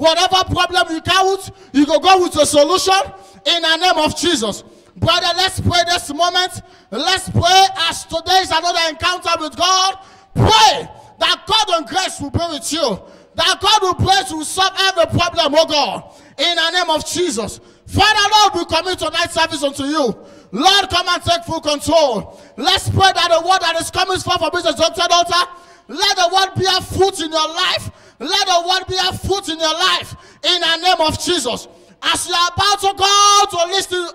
Whatever problem you with, you go go with a solution in the name of Jesus. Brother, let's pray this moment. Let's pray as today is another encounter with God. Pray that God and grace will be with you. That God will pray to solve every problem, oh God, in the name of Jesus. Father, Lord, we commit tonight's service unto you. Lord, come and take full control. Let's pray that the word that is coming forth from Mr. Dr. Daughter, let the word bear fruit in your life. Let the word be a fruit in your life in the name of Jesus. As you are about to go to listen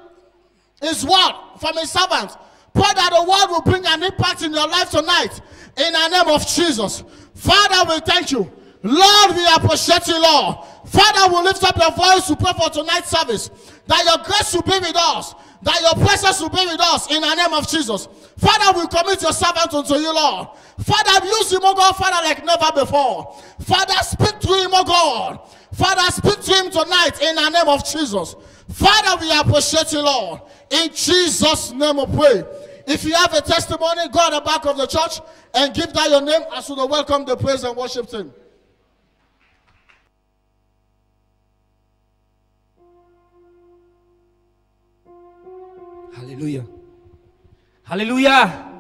his word from his servant, pray that the word will bring an impact in your life tonight in the name of Jesus. Father, we thank you. Lord, we appreciate you, Lord. Father, we lift up your voice to pray for tonight's service. That your grace will be with us. That your presence will be with us in the name of Jesus. Father, we commit your servant unto you, Lord. Father, use him, oh God, Father, like never before. Father, speak to him, oh God. Father, speak to him tonight in the name of Jesus. Father, we appreciate you, Lord. In Jesus' name we pray. If you have a testimony, go at the back of the church and give that your name as we welcome the praise and worship team. Hallelujah. Hallelujah.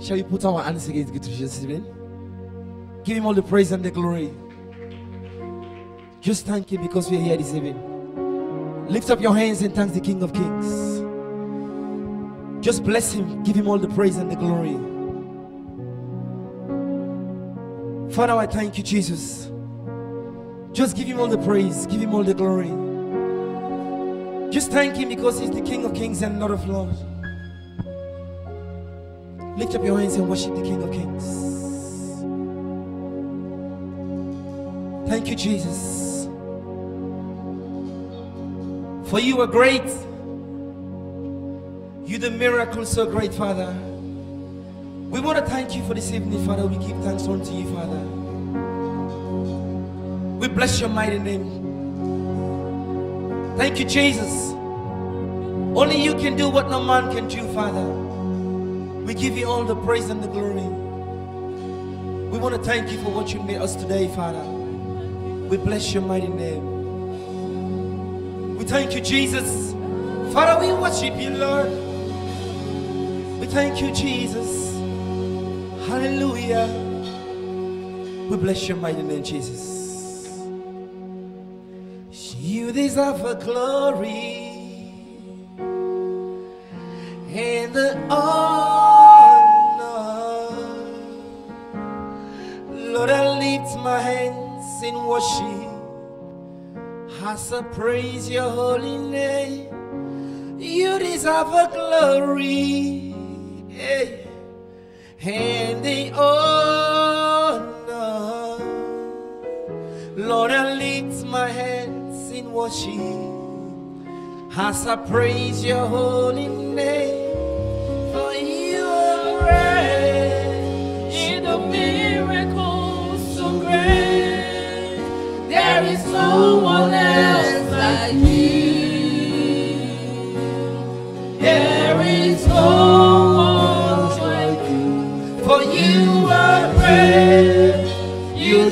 Shall we put our hands against God this evening? Give him all the praise and the glory. Just thank him because we are here this evening. Lift up your hands and thank the King of Kings. Just bless him. Give him all the praise and the glory. Father, I thank you, Jesus. Just give him all the praise. Give him all the glory. Just thank him because he's the King of Kings and Lord of Lords. Lift up your hands and worship the King of Kings. Thank you, Jesus. For you are great. You the miracle so great, Father. We want to thank you for this evening, Father. We give thanks unto you, Father. We bless your mighty name. Thank you, Jesus. Only you can do what no man can do, Father. We give you all the praise and the glory. We want to thank you for what you made us today, Father. We bless your mighty name. We thank you, Jesus. Father, we worship you, Lord. We thank you, Jesus. Hallelujah. We bless your mighty name, Jesus. You deserve a glory and the honor. Lord, I lift my hands in worship as I praise your holy name. You deserve a glory and the honor. Lord, I lift my hands worship as I praise your holy name. For you are great, In the miracles so great, there is no one else like you. There is no one like you. For you are great, you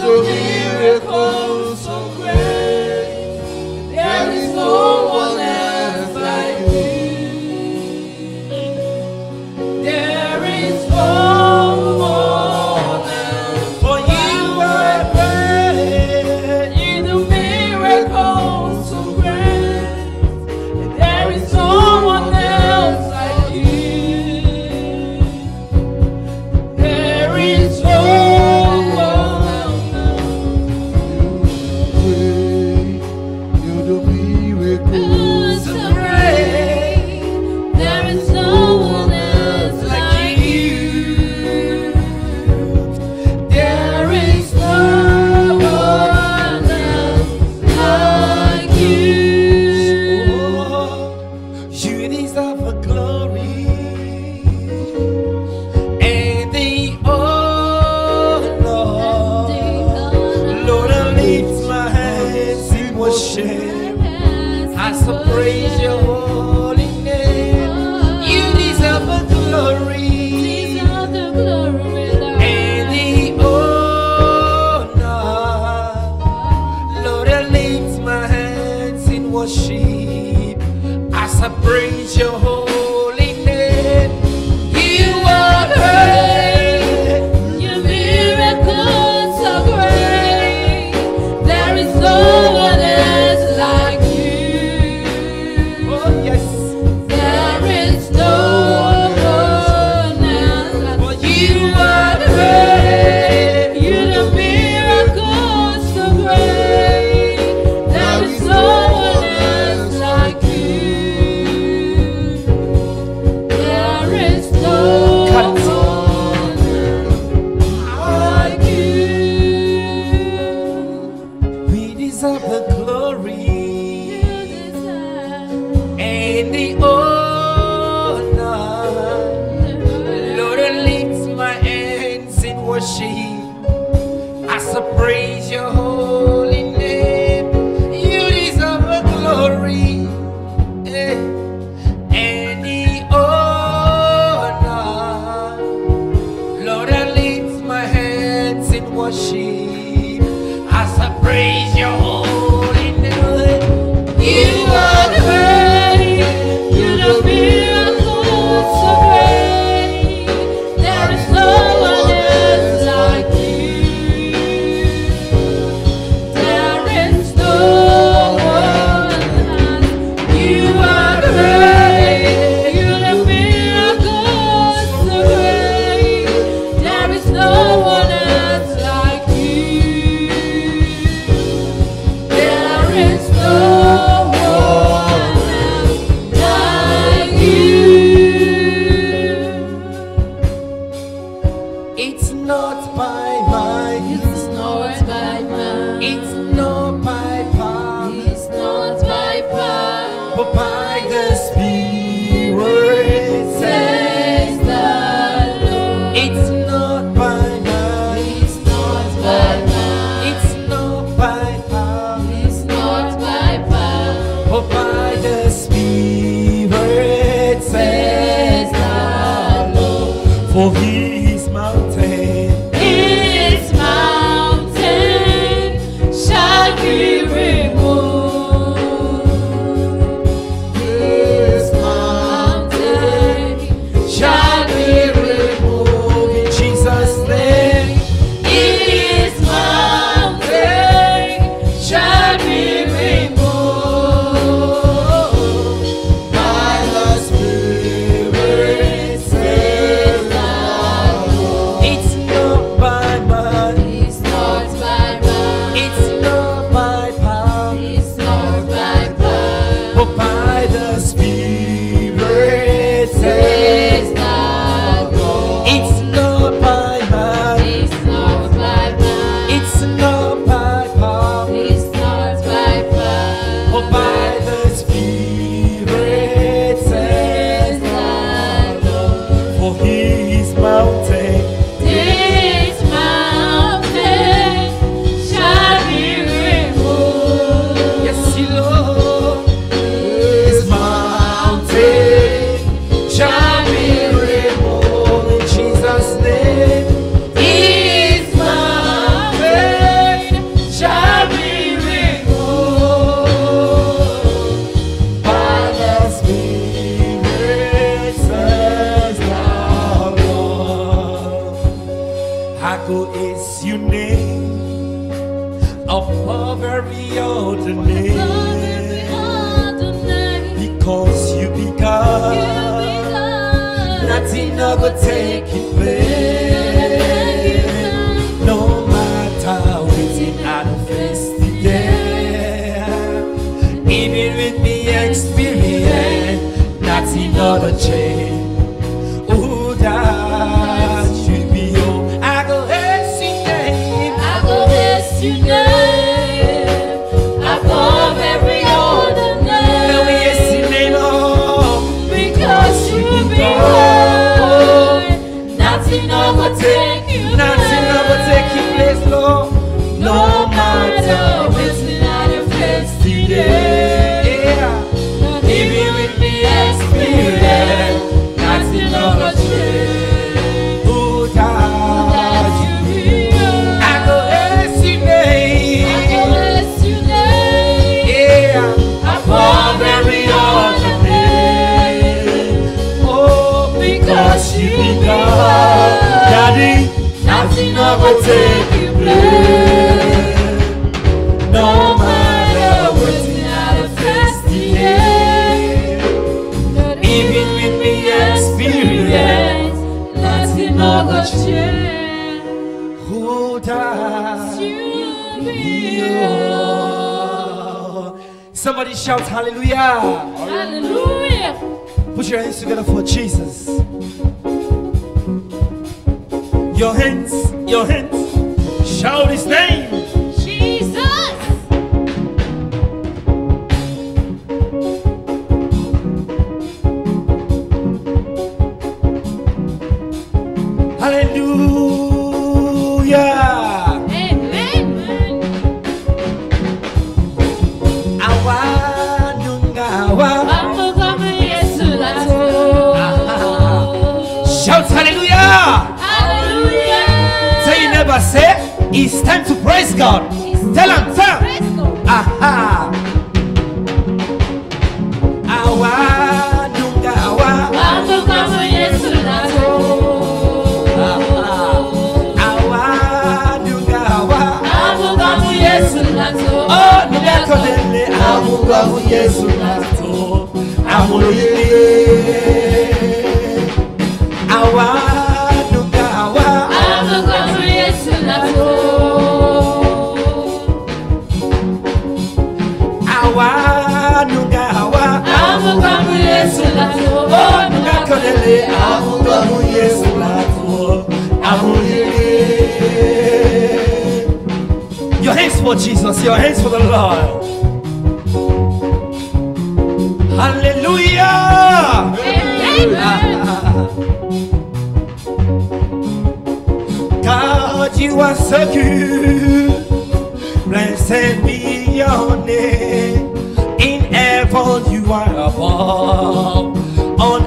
above. On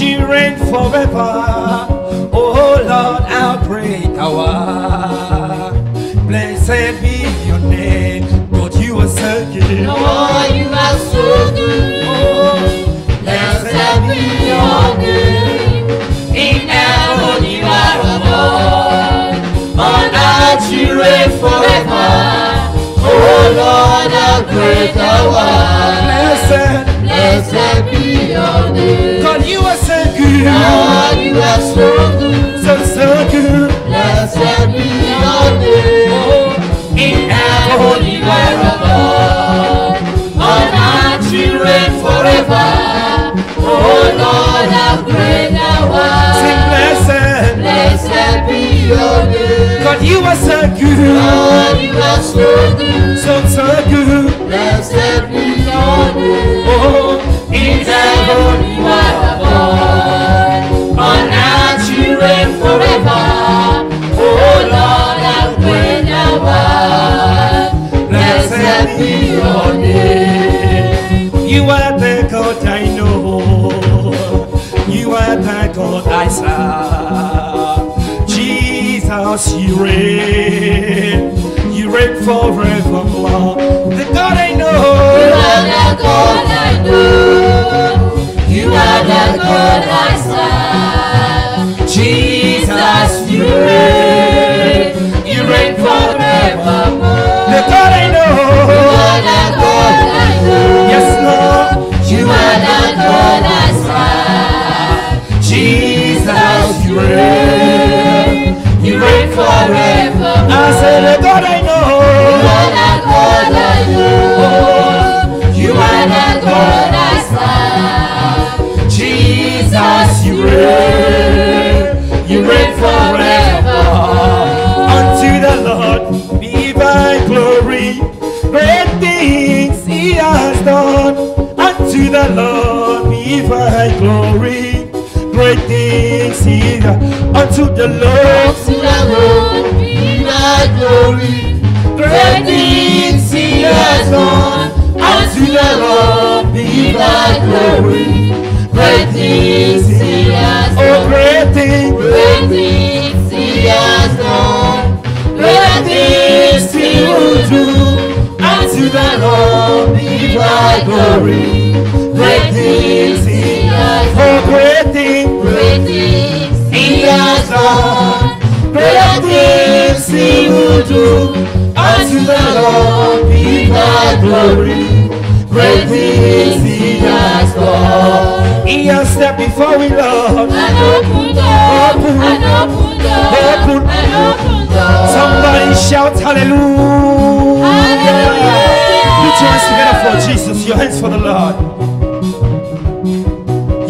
you reign forever. Oh Lord, how great art. Blessed be your name. God, you are so good. Oh, you are so good. Blessed be your name. In heaven you are above. On reign forever. Lord, how great thou art. Blessed. Blessed be your name. God, you are so good. God, you are so good. So, so good. Blessed be your name. In heaven you are above. On earth you reign forever. Oh Lord, how great thou Sing blessed. Blessed be your name. You are so good. God, you are so good. So, so good. Blessed be your name. Oh, In heaven you are above. On earth you reign forever. Oh Lord, great thou art. Blessed be your name. You are the God I know. You are the God I serve. Jesus, you reign. You reign forevermore. The God I know. You are the God I know. You are the God I serve. Jesus, Forever. I said, the God I You know. are the God I know. You are the God I serve. Jesus, you reign. You reign forever. Unto the Lord be thy glory. Great things he has done. Unto the Lord be thy glory. Great things he Unto the Lord. To the Lord be thy glory. Great things he has done. Unto the Lord be thy glory. Great things he has Oh, done. great things. Great things he has done. Great things he will do. Unto the Lord be thy glory. Great things Oh. Great the Lord be the glory. Great things he has done. He has stepped before we, Lord. Open open Open. open. Somebody shout hallelujah. Put your hands together for Jesus. Your hands for the Lord.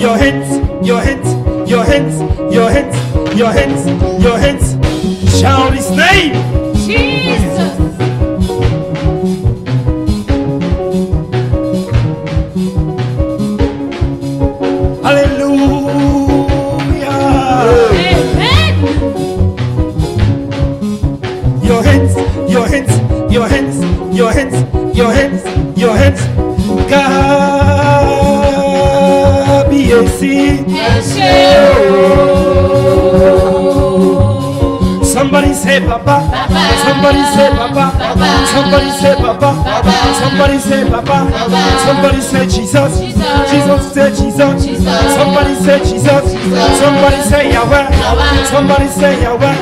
Your hands, your hands, your hands, your hands, your hands, your hands. Shout his name. Jesus. Hallelujah. Amen. Your hands, your hands, your hands, your hands, your hands, your hands. God be a see. Say Papa. Papa. Somebody say Papa. Papa. Somebody say Papa. Papa. Somebody say Papa. Papa. Somebody say Jesus. Jesus. Say Jesus. Somebody say Jesus. Somebody say Yahweh. Somebody say Yahweh.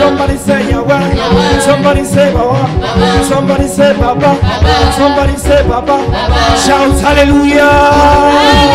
Somebody say Yahweh. Somebody say. Baba. Somebody say. Baba. Somebody say. Baba. Shout hallelujah.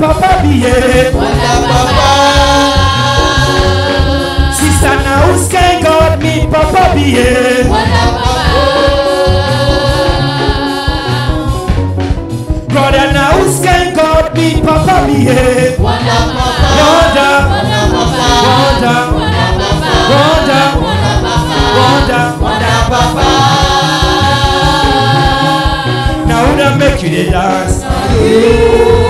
papa biye. Wala papa. Sister Nauske got me papa biye. Wala papa. Brother Nauske got me papa biye. Wala papa. Wanda. Wanda. Wanda. Wanda. Wanda. Wanda papa. Now that make you dance.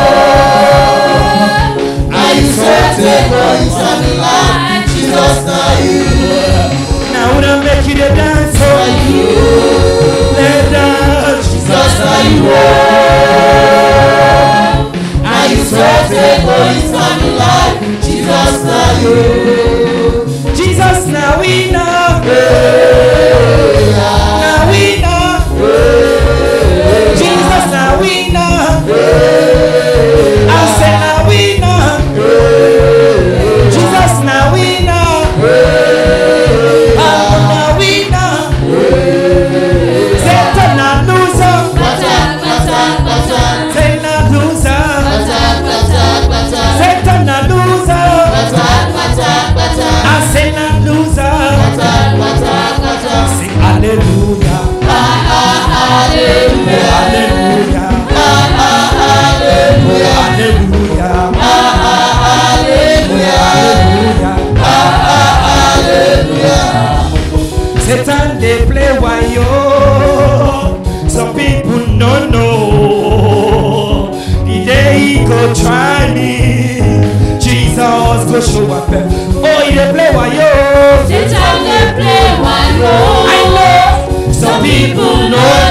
egoísta de lá que nós saímos. Naura me tire danço. Lera Jesus saiu. Aí os egoísta de lá Jesus saiu. Jesus na we na Now we know. Jesus now we know. Satan they play wayo. Some people no know. The day he go try me, Jesus go show up. Oh, he dey play wayo. Satan dey play I know. Some people no know.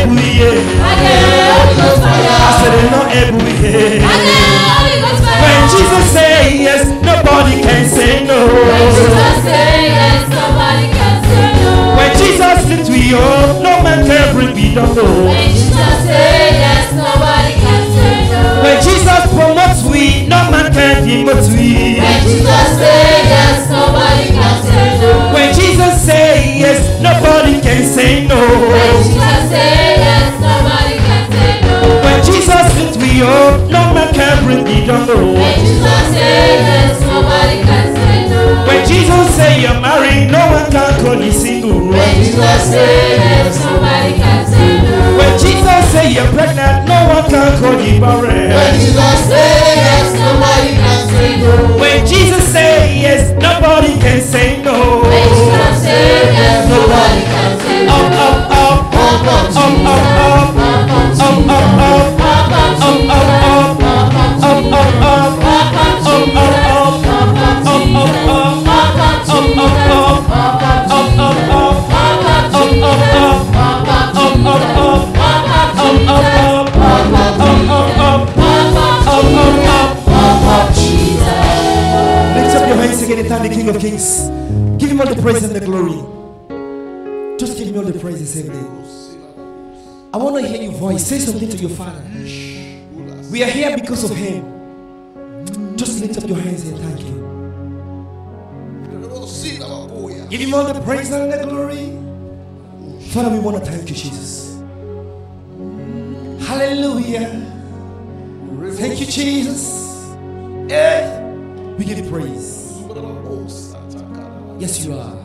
ebughihe I said they're not ebughihe When Jesus say yes nobody can say no. When Jesus say yes nobody can say no When Jesus lift we up no man can bring me down. No When Jesus say yes nobody can say no When Jesus promotes we no man can demote we man can bring me down low. When Jesus say you're married, no one can call you single. When Jesus say no. When Jesus said you're pregnant, no one can call you barren. When Jesus say yes, nobody can say no. When Jesus say yes, nobody can say Up, up, up, up, up, up, up, up, up, up, the King of Kings. Give him all the praise and the glory. Just give him all the praise and say I want to hear your voice. Say something to your father. We are here because of him. Just lift up your hands and thank him. Give him all the praise and the glory. Father, we want to thank you, Jesus. Hallelujah. Thank you, Jesus. Yeah. We give you praise. Yes, you are.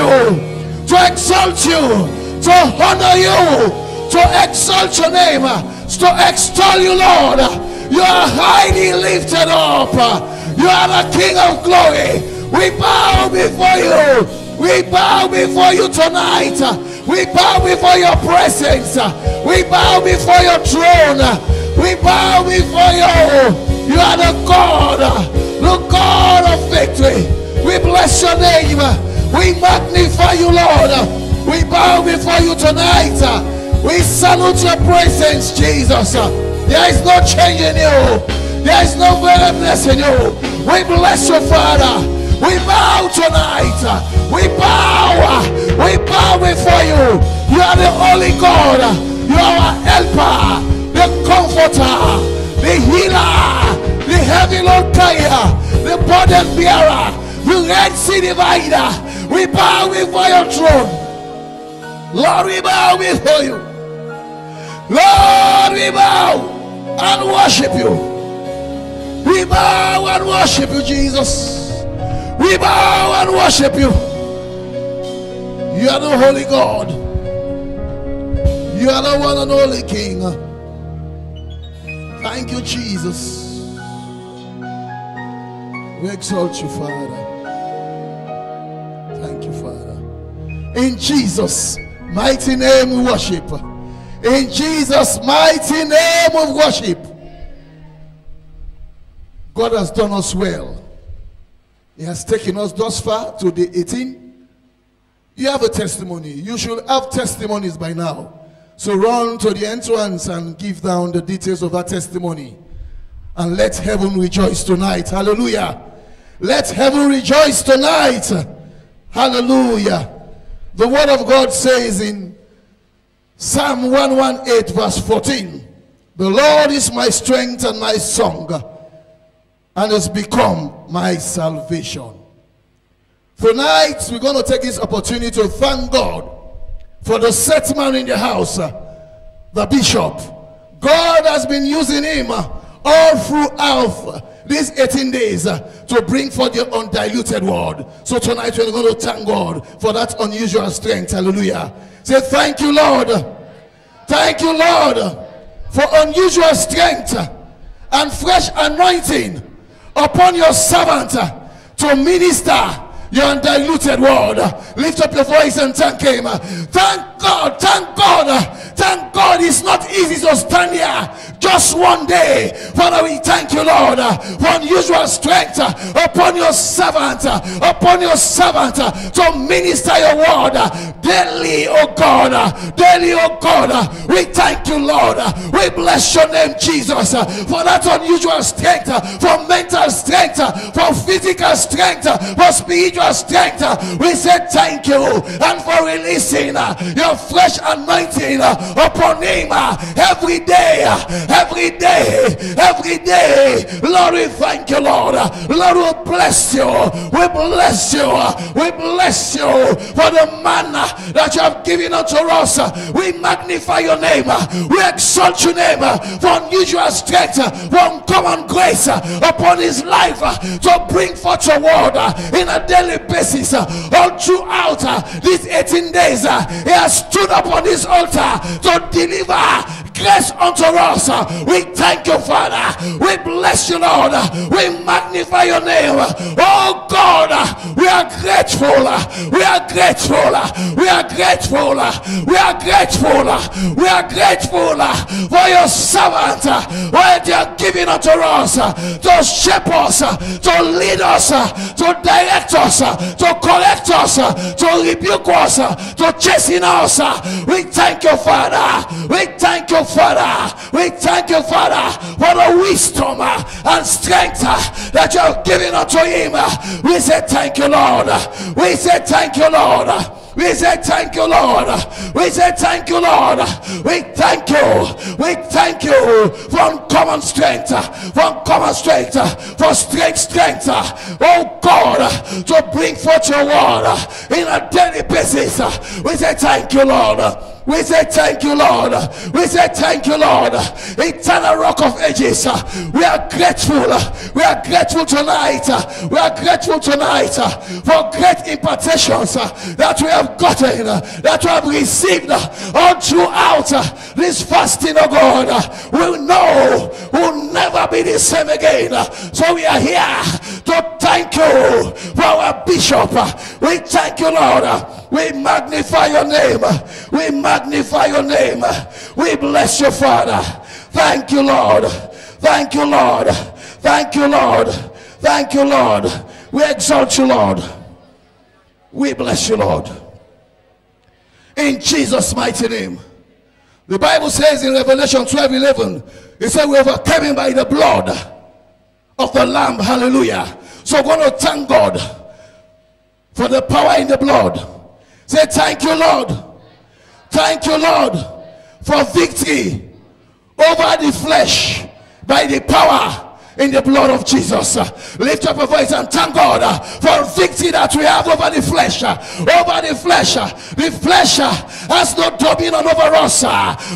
You, to exalt you, to honor you, to exalt your name, to extol you, Lord. You are highly lifted up. You are the King of glory. We bow before you. We bow before you tonight. We bow before your presence. We bow before your throne. We bow before you. You are the God, the God of victory. We bless your name. We magnify you, Lord. We bow before you tonight. We salute your presence, Jesus. There is no change in you. There is no variableness in you. We bless you, Father. We bow tonight. We bow. We bow before you. You are the only God. You are our helper, the comforter, the healer, the heavy load carrier, the burden bearer, the red sea divider. We bow before your throne. Lord, we bow before you. Lord, we bow and worship you. We bow and worship you, Jesus. We bow and worship you. You are the holy God. You are the one and only King. Thank you, Jesus. We exalt you, Father. Thank you, Father. In Jesus' mighty name we worship. In Jesus' mighty name of worship. God has done us well. He has taken us thus far to the 18. You have a testimony. You should have testimonies by now. So run to the entrance and give down the details of that testimony. And let heaven rejoice tonight. Hallelujah. Let heaven rejoice tonight. Hallelujah. The word of God says in Psalm 118, verse 14 The Lord is my strength and my song, and has become my salvation. Tonight, we're going to take this opportunity to thank God for the set man in the house, the bishop. God has been using him all throughout these 18 days uh, to bring forth the undiluted word. So tonight we're going to thank God for that unusual strength. Hallelujah. Say, Thank you, Lord. Thank you, Lord, for unusual strength and fresh anointing upon your servant uh, to minister your undiluted word. Lift up your voice and thank Him. Thank God, thank God, thank God. It's not easy to stand here just one day. Father, we thank you, Lord, for unusual strength upon your servant, upon your servant to minister your word daily, oh God, daily, oh God. We thank you, Lord. We bless your name, Jesus, for that unusual strength, for mental strength, for physical strength, for spiritual strength. We say thank you and for releasing your fresh anointing upon him uh, every day, uh, every day, every day. Lord, we thank you, Lord. Lord, we bless you. We bless you. We bless you for the manna that you have given unto us. We magnify your name. We exalt your name for unusual strength, for uncommon grace upon his life to bring forth your word in a daily basis. All throughout these 18 days, he has stood up on this altar to deliver grace unto us. Uh, we thank you, Father. We bless you, Lord. We magnify your name. Oh God, uh, we are grateful. Uh, we are grateful. We are grateful. We are grateful. We are grateful for your servant. What you are giving unto us to shape us, to lead us, to direct us, to correct us, to rebuke us, to chasten us. We thank you, Father. We thank you, Father. We thank you, Father, for the wisdom uh, and strength uh, that you have given unto him. Uh, we say thank you, Lord. We say thank you, Lord. We say thank you, Lord. We say thank you, Lord. We thank you. We thank you for common strength, for common strength, for strength, strength. Oh God, to bring forth your word in a daily basis. We say thank you, Lord. We say thank you, Lord. We say thank you, Lord. Eternal rock of ages. We are grateful. We are grateful tonight. We are grateful tonight for great impartations that we have gotten, that we have received all throughout this fasting, oh God. We know we'll never be the same again. So we are here to thank you for our bishop. We thank you, Lord. We magnify your name. We magnify your name. We bless you, Father. Thank you, Lord. Thank you, Lord. Thank you, Lord. Thank you, Lord. We exalt you, Lord. We bless you, Lord. in Jesus' mighty name. The Bible says in Revelation 12 11, it said, We overcame him by the blood of the Lamb. Hallelujah. So I'm going to thank God for the power in the blood. Say, Thank you, Lord. Thank you, Lord, for victory over the flesh by the power in the blood of Jesus. Lift up a voice and thank God uh, for victory that we have over the flesh. uh, Over the flesh. uh, The flesh has no dominion over us.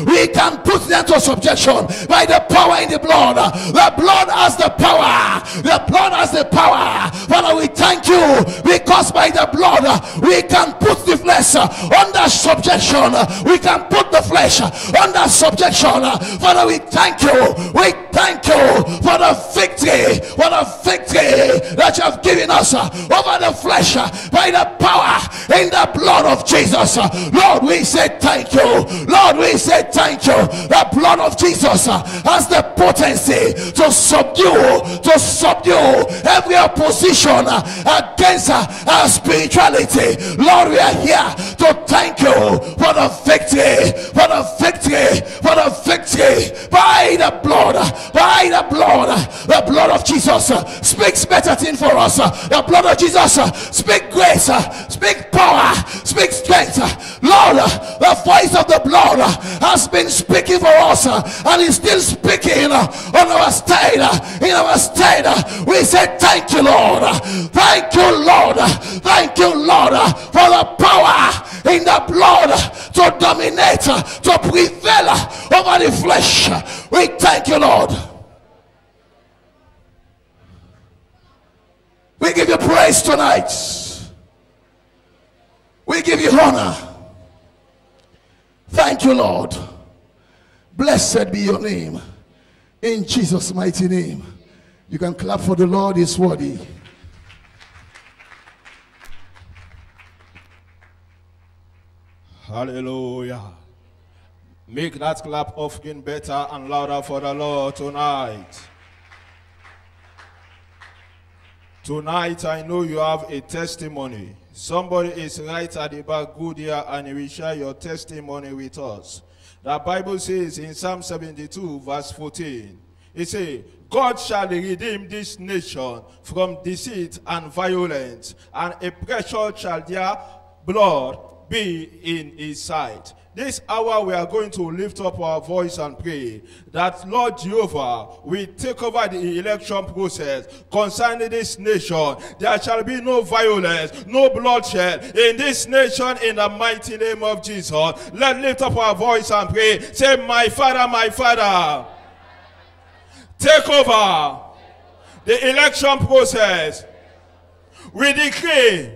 We can put them to subjection by the power in the blood. The blood has the power. The blood has the power. Father, we thank you because by the blood we can put the flesh under subjection. We can put the flesh under subjection. Father, we thank you. We thank you for the victory, for the victory that you have given us uh, over the flesh uh, by the power in the blood of Jesus. Uh, Lord, we say thank you. Lord, we say thank you. The blood of Jesus has the potency to subdue, to subdue every opposition against our spirituality. Lord, we are here to thank you for the victory, for the victory, for the victory by the blood, by the blood, the blood of Jesus uh, speaks better thing for us. Uh, The blood of Jesus speaks speak grace, uh, speak power, speak strength. Uh, Lord, uh, the voice of the blood uh, has been speaking for us uh, and is still speaking uh, on our state, uh, in our state. uh, We say thank you, Lord. Uh, Thank you, Lord. Uh, Thank you, Lord, uh, for the power in the blood uh, to dominate, uh, to prevail uh, over the flesh. We thank you, Lord. We give you praise tonight. We give you honor. Thank you, Lord. Blessed be your name. In Jesus' mighty name. You can clap for the Lord is worthy. Hallelujah. Make that clap offering better and louder for the Lord tonight. Tonight, I know you have a testimony. Somebody is right at the back, good here, and will share your testimony with us. The Bible says in Psalm 72, verse 14, it says, God shall redeem this nation from deceit and violence, and a pressure shall their blood be in his sight. This hour we are going to lift up our voice and pray that Lord Jehovah will take over the election process concerning this nation. There shall be no violence, no bloodshed in this nation in the mighty name of Jesus. Let's lift up our voice and pray. Say, My Father, my Father, take over the election process. We decree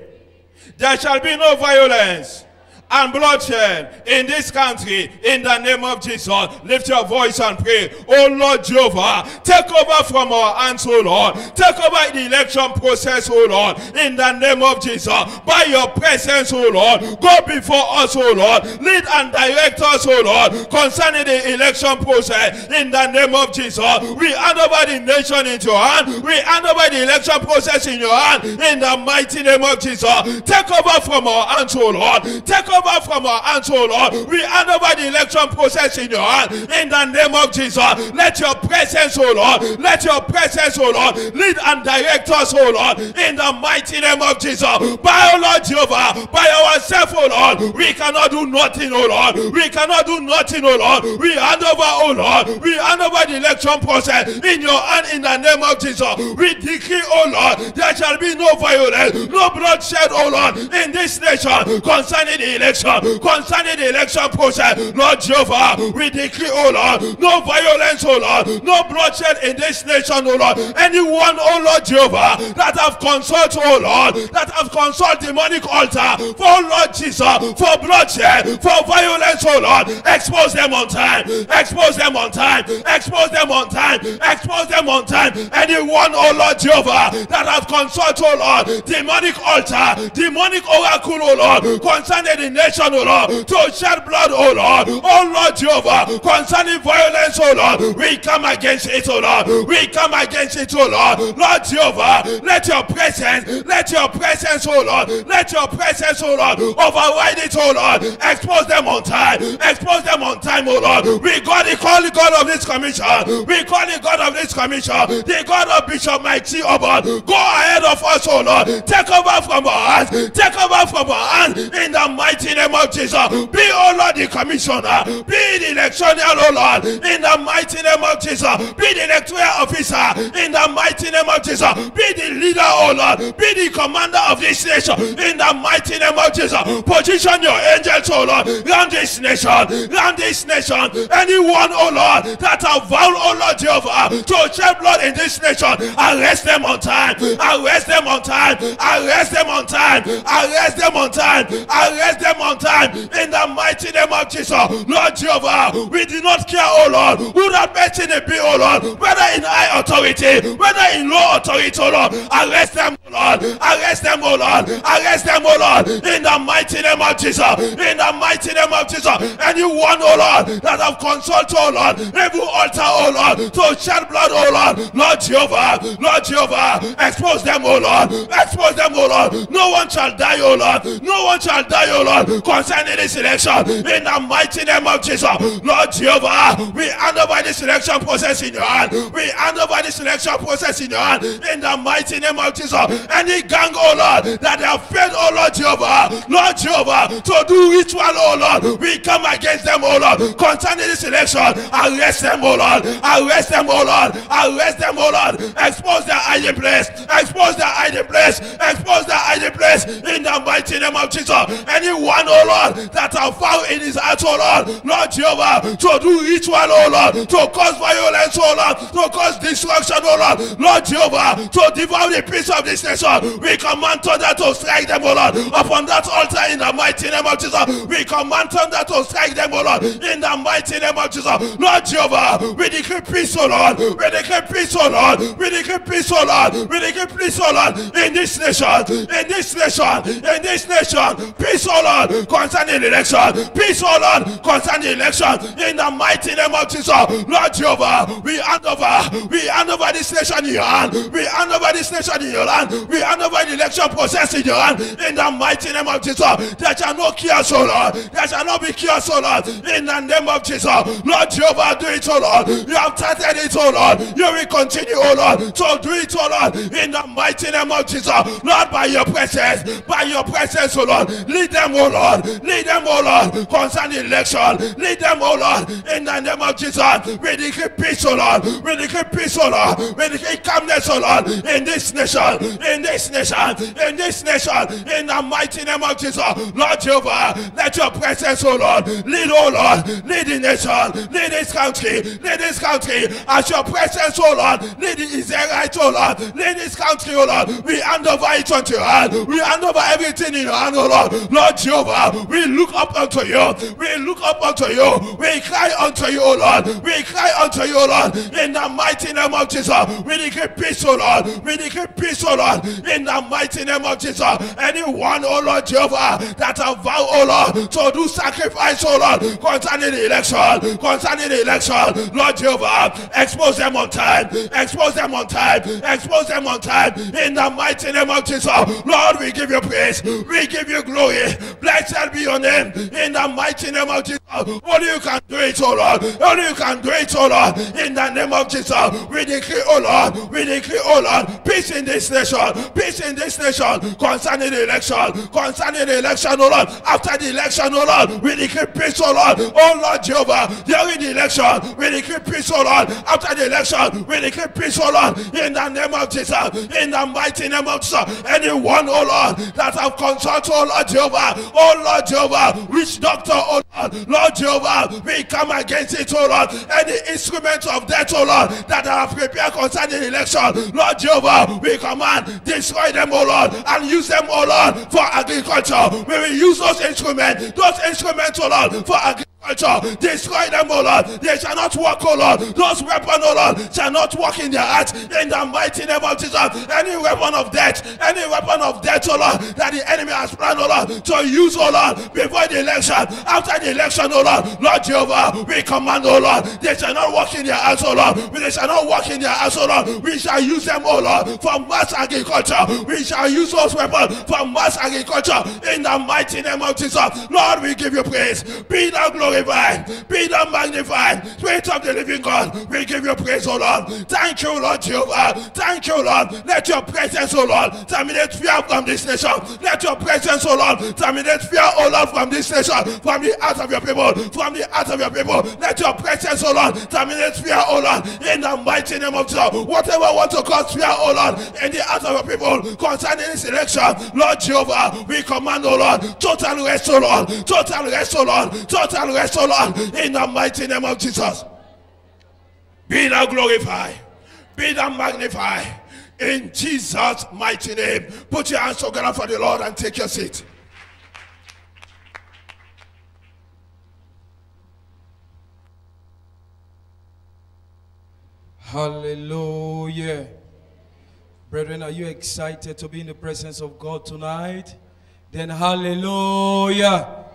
there shall be no violence and bloodshed in this country in the name of Jesus. Lift your voice and pray. Oh Lord Jehovah, take over from our hands, oh Lord. Take over the election process, oh Lord, in the name of Jesus. By your presence, oh Lord, go before us, oh Lord. Lead and direct us, oh Lord, concerning the election process in the name of Jesus. We hand over the nation into your hand. We hand over the election process in your hand in the mighty name of Jesus. Take over from our hands, oh Lord. Take over from our hands, oh Lord. We hand over the election process in your hand in the name of Jesus. Let your presence, oh Lord, let your presence, oh Lord, lead and direct us, oh Lord, in the mighty name of Jesus. By oh Lord Jehovah, by ourselves, oh Lord, we cannot do nothing, oh Lord. We cannot do nothing, oh Lord. We hand over, oh Lord, we hand over the election process in your hand in the name of Jesus. We decree, oh Lord, there shall be no violence, no bloodshed, oh Lord, in this nation concerning the election, concerning the election process. Lord Jehovah, we decree, oh Lord, no violence, oh Lord, no bloodshed in this nation, oh Lord. Anyone, oh Lord Jehovah, that have consulted, oh Lord, that have consulted demonic altar for oh Lord Jesus, for bloodshed, for violence, oh Lord, expose them on time, expose them on time, expose them on time, expose them on time. Anyone, oh Lord Jehovah, that have consulted, oh Lord, demonic altar, demonic oracle, oh Lord, concerning the nation, oh Lord, to shed blood, oh Lord, oh Lord Jehovah, concerning violence, oh Lord, we come against it, oh Lord, we come against it, oh Lord, Lord Jehovah, let your presence, let your presence, oh Lord, let your presence, oh Lord, override it, oh Lord, expose them on time, expose them on time, oh Lord, we call the God of this commission, we call the God of this commission, the God of Bishop Mighty Obot, go ahead of us, oh Lord, take over from our hands, take over from our hands, in the mighty name of Jesus, be, oh Lord, the commissioner, be the electoral, oh Lord, in the mighty name of Jesus, be the electoral officer, in the mighty name of Jesus, be the leader, oh Lord, be the commander of this nation, in the mighty name of Jesus, position your angels, oh Lord, round this nation, round this nation, anyone, oh Lord, that have vowed, oh Lord Jehovah, to shed blood in this nation, arrest them on time, arrest them on time, arrest them on time, arrest them on time, arrest them on time, in the mighty name of Jesus, Lord Jehovah, we do not care, oh Lord, who that person it be, oh Lord, whether in high authority, whether in low authority, oh Lord, arrest them, oh Lord, arrest them, oh Lord, arrest them, oh Lord, in the mighty name of Jesus, in the mighty name of Jesus, anyone, oh Lord, that have consulted, oh Lord, every altar, oh Lord, to shed blood, oh Lord, Lord Jehovah, Lord Jehovah, expose them, oh Lord, expose them, oh Lord, no one shall die, oh Lord, no one shall die, oh Lord, concerning this election, in the mighty name of Jesus, Lord Jehovah, we hand over this election process in your hand, we hand over this election process in your hand, in the mighty name of Jesus, any gang, oh Lord, that have failed, oh Lord Jehovah, Lord Jehovah, to do ritual, oh Lord, we come against them, oh Lord, concerning this election, arrest them, oh Lord, arrest them, oh Lord, arrest them, oh Lord, expose their hiding place, expose their hiding place, expose their hiding place, in the mighty name of Jesus, anyone, oh Lord, that have found in his heart, oh Lord, Lord Jehovah, to do ritual, oh Lord, to cause violence, oh Lord, to cause destruction, oh Lord, Lord Jehovah, to devour the peace of this nation, we command thunder to strike them, oh Lord, upon that altar in the mighty name of Jesus, we command thunder to strike them, oh Lord, in the mighty name of Jesus, Lord Jehovah, we decree peace, oh Lord, we decree peace, oh Lord, we decree peace, oh Lord, we decree peace, oh Lord, in this nation, in this nation, in this nation, peace, oh Lord, concerning the election, peace, oh Lord, concerning the election, in the mighty name of Jesus, Lord Jehovah, we hand over, we hand over this nation in your hand, we hand over this nation in your hand, we hand over the election process in your hand, in the mighty name of Jesus, there shall no chaos, oh Lord, there shall not be chaos, oh Lord, in the name of Jesus, Lord Jehovah, do it, oh Lord, you have started it, oh Lord, you will continue, oh Lord, so do it, oh Lord, in the mighty name of Jesus, Lord, by your presence, by your presence, oh Lord, lead them, Lord, lead them, oh Lord, concerning election, lead them, oh Lord, in the name of Jesus, we decree peace, oh Lord, we decree peace, oh Lord, we decree calmness, oh Lord, in this nation, in this nation, in this nation, in the mighty name of Jesus, Lord Jehovah, let your presence, oh Lord, lead, oh Lord, lead the nation, lead this country, lead this country, as your presence, oh Lord, lead the Israelites, oh Lord, lead this country, oh Lord, we hand over it unto hand, we hand over everything in your hand, oh Lord, Lord Jehovah, we look up unto you, we look up unto you, we cry unto you, oh Lord, we cry unto you, oh Lord, in the mighty name of Jesus, we decree peace, oh Lord, we decree peace, oh Lord, in the mighty name of Jesus, anyone, oh Lord Jehovah, that have vowed, oh Lord, to do sacrifice, oh Lord, concerning the election, concerning the election, Lord Jehovah, expose them on time, expose them on time, expose them on time, in the mighty name of Jesus, Lord, we give you praise, we give you glory, blessed be your name, in the mighty name of Jesus, only you can do it, oh Lord, only you can do it, oh Lord, in the name of Jesus, we decree, oh Lord, we decree, oh Lord, peace in this nation, peace in this nation, concerning the election, concerning the election, oh Lord, after the election, oh Lord, we decree peace, oh Lord, oh Lord Jehovah, during the election, we decree peace, oh Lord, after the election, we decree peace, oh Lord, in the name of Jesus, in the mighty name of Jesus, anyone, oh Lord, that have consulted, oh Lord Jehovah, oh Lord Jehovah, witch doctor, oh Lord, Lord Jehovah, we come against it, oh Lord, any instrument of death, oh Lord, that have prepared concerning election, Lord Jehovah, we command, destroy them, oh Lord, and use them, oh Lord, for agriculture. We will use those instruments, those instruments, oh Lord, for agriculture Destroy them, O Lord. They shall not walk, O Lord. Those weapons, O Lord, shall not walk in their hearts. In the mighty name of Jesus. Any weapon of death, any weapon of death, O Lord, that the enemy has planned, O Lord, to use, O Lord, before the election, after the election, O Lord, Lord Jehovah, we command, O Lord, they shall not walk in their hearts, O Lord. They shall not walk in their hearts, O Lord. We shall use them, O Lord, for mass agriculture. We shall use those weapons for mass agriculture in the mighty name of Jesus. Lord, we give you praise. Be thou glorified. Be thou magnified. Spirit of the living God, we give you praise, O Lord. Thank you, Lord Jehovah. Thank you, Lord. Let your presence, O Lord, terminate fear from this nation. Let your presence, O Lord, terminate fear, O Lord, from this nation, from the heart of your people, from the heart of your people. Let your presence, O Lord, terminate fear, O Lord, in the mighty name of Jesus. Whatever want to cause fear, O Lord, in the heart of your people concerning this election, Lord Jehovah, we command, O Lord, total rest, O Lord, total rest, O Lord, total rest, O Lord, in the mighty name of Jesus. Be thou glorified, be thou magnified, in Jesus' mighty name. Put your hands together for the Lord and take your seat. Hallelujah. Brethren, are you excited to be in the presence of God tonight? Then hallelujah.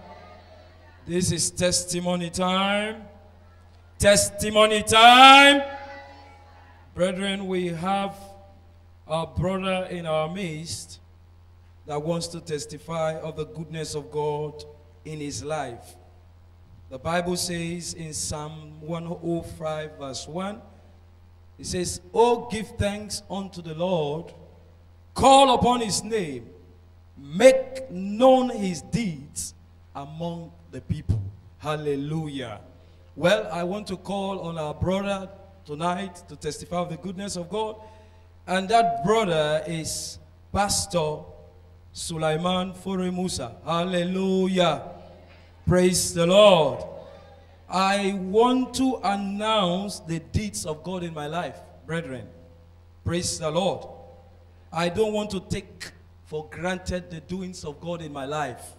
This is testimony time. Testimony time. Brethren, we have a brother in our midst that wants to testify of the goodness of God in his life. The Bible says in Psalm 105, verse 1, it says, Oh, give thanks unto the Lord, call upon his name, make known his deeds among the people. Hallelujah. Well, I want to call on our brother tonight to testify of the goodness of God. And that brother is Pastor Sulaiman Fure Musa. Hallelujah. Praise the Lord. I want to announce the deeds of God in my life, brethren. Praise the Lord. I don't want to take for granted the doings of God in my life.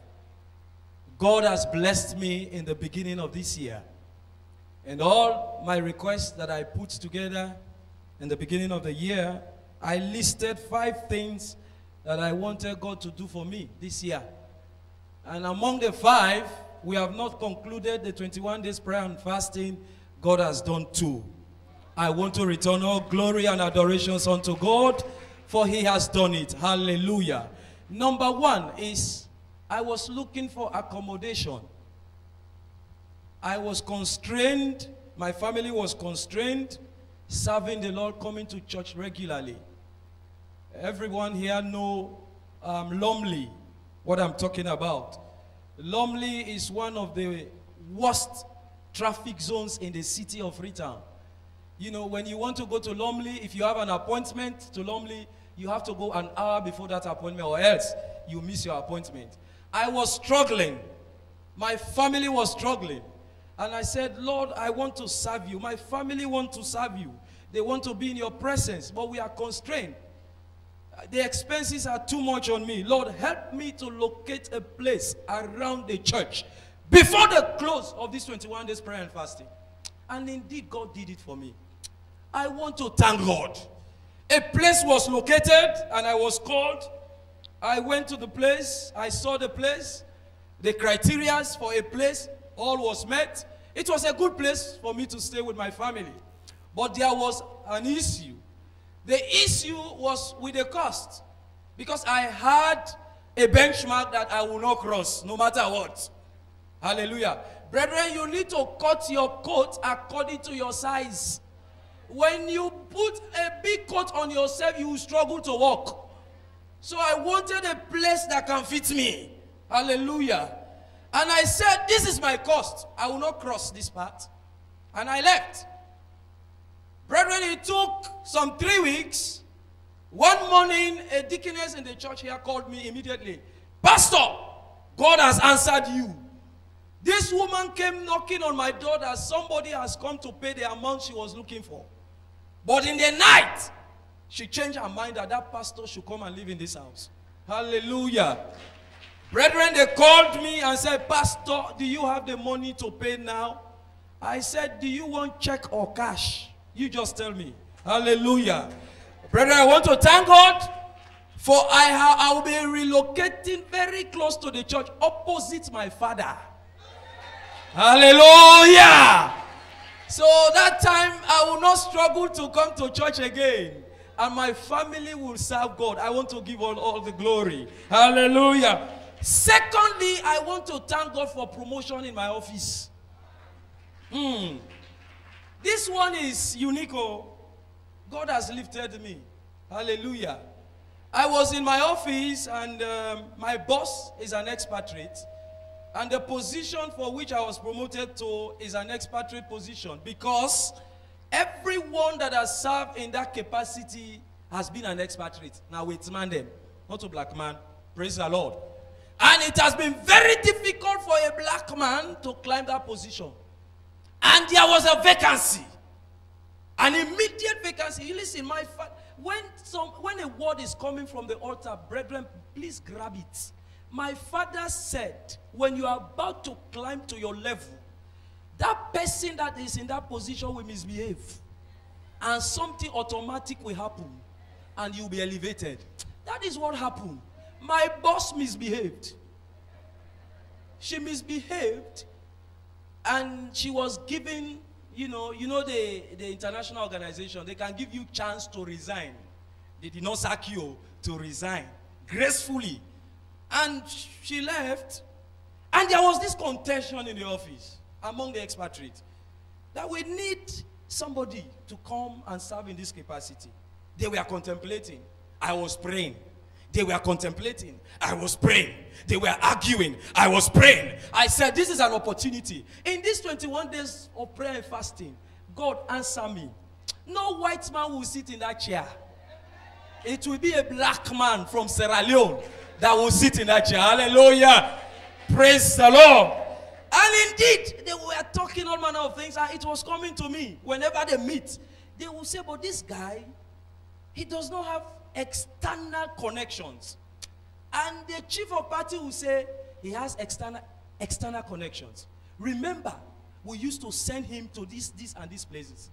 God has blessed me in the beginning of this year. And all my requests that I put together in the beginning of the year, I listed five things that I wanted God to do for me this year. And among the five, we have not concluded the 21 days prayer and fasting. God has done two. I want to return all glory and adorations unto God, for He has done it. Hallelujah. Number one is I was looking for accommodation. I was constrained, my family was constrained, serving the Lord, coming to church regularly. Everyone here know um, Lumley, what I'm talking about. Lumley is one of the worst traffic zones in the city of Freetown. You know, when you want to go to Lumley, if you have an appointment to Lumley, you have to go an hour before that appointment or else you miss your appointment. I was struggling. My family was struggling. And I said, Lord, I want to serve you. My family want to serve you. They want to be in your presence, but we are constrained. The expenses are too much on me. Lord, help me to locate a place around the church before the close of this 21 days prayer and fasting. And indeed, God did it for me. I want to thank God. A place was located and I was called. I went to the place, I saw the place, the criterias for a place, all was met. It was a good place for me to stay with my family. But there was an issue. The issue was with the cost. Because I had a benchmark that I will not cross, no matter what. Hallelujah. Brethren, you need to cut your coat according to your size. When you put a big coat on yourself, you will struggle to walk. So I wanted a place that can fit me. Hallelujah. And I said, This is my cost. I will not cross this part. And I left. Brethren, it took some three weeks. One morning, a deaconess in the church here called me immediately. Pastor, God has answered you. This woman came knocking on my door that somebody has come to pay the amount she was looking for. But in the night, she changed her mind that that pastor should come and live in this house. Hallelujah. Brethren, they called me and said, Pastor, do you have the money to pay now? I said, Do you want check or cash? You just tell me. Hallelujah. Brethren, I want to thank God for I, ha- I will be relocating very close to the church opposite my father. Hallelujah. So that time I will not struggle to come to church again. And my family will serve God. I want to give all, all the glory. Hallelujah. Secondly, I want to thank God for promotion in my office. Hmm. This one is unique. oh. God has lifted me. Hallelujah. I was in my office and um, my boss is an expatriate. And the position for which I was promoted to is an expatriate position because everyone that has served in that capacity has been an expatriate. Now, it's man them, not a black man. Praise the Lord. And it has been very difficult for a black man to climb that position. And there was a vacancy. An immediate vacancy. You listen, my fa- when some when a word is coming from the altar, brethren, please grab it. My father said, when you are about to climb to your level, that person that is in that position will misbehave. And something automatic will happen. And you'll be elevated. That is what happened. My boss misbehaved. She misbehaved and she was given you know you know the the international organization they can give you chance to resign they did not sack you to resign gracefully and she left and there was this contention in the office among the expatriates that we need somebody to come and serve in this capacity they were contemplating i was praying they were contemplating. I was praying. They were arguing. I was praying. I said, This is an opportunity. In these 21 days of prayer and fasting, God answer me. No white man will sit in that chair. It will be a black man from Sierra Leone that will sit in that chair. Hallelujah. Praise the Lord. And indeed, they were talking all manner of things, and it was coming to me. Whenever they meet, they will say, But this guy, he does not have external connections. And the chief of party will say he has external, external connections. Remember, we used to send him to this, this, and these places.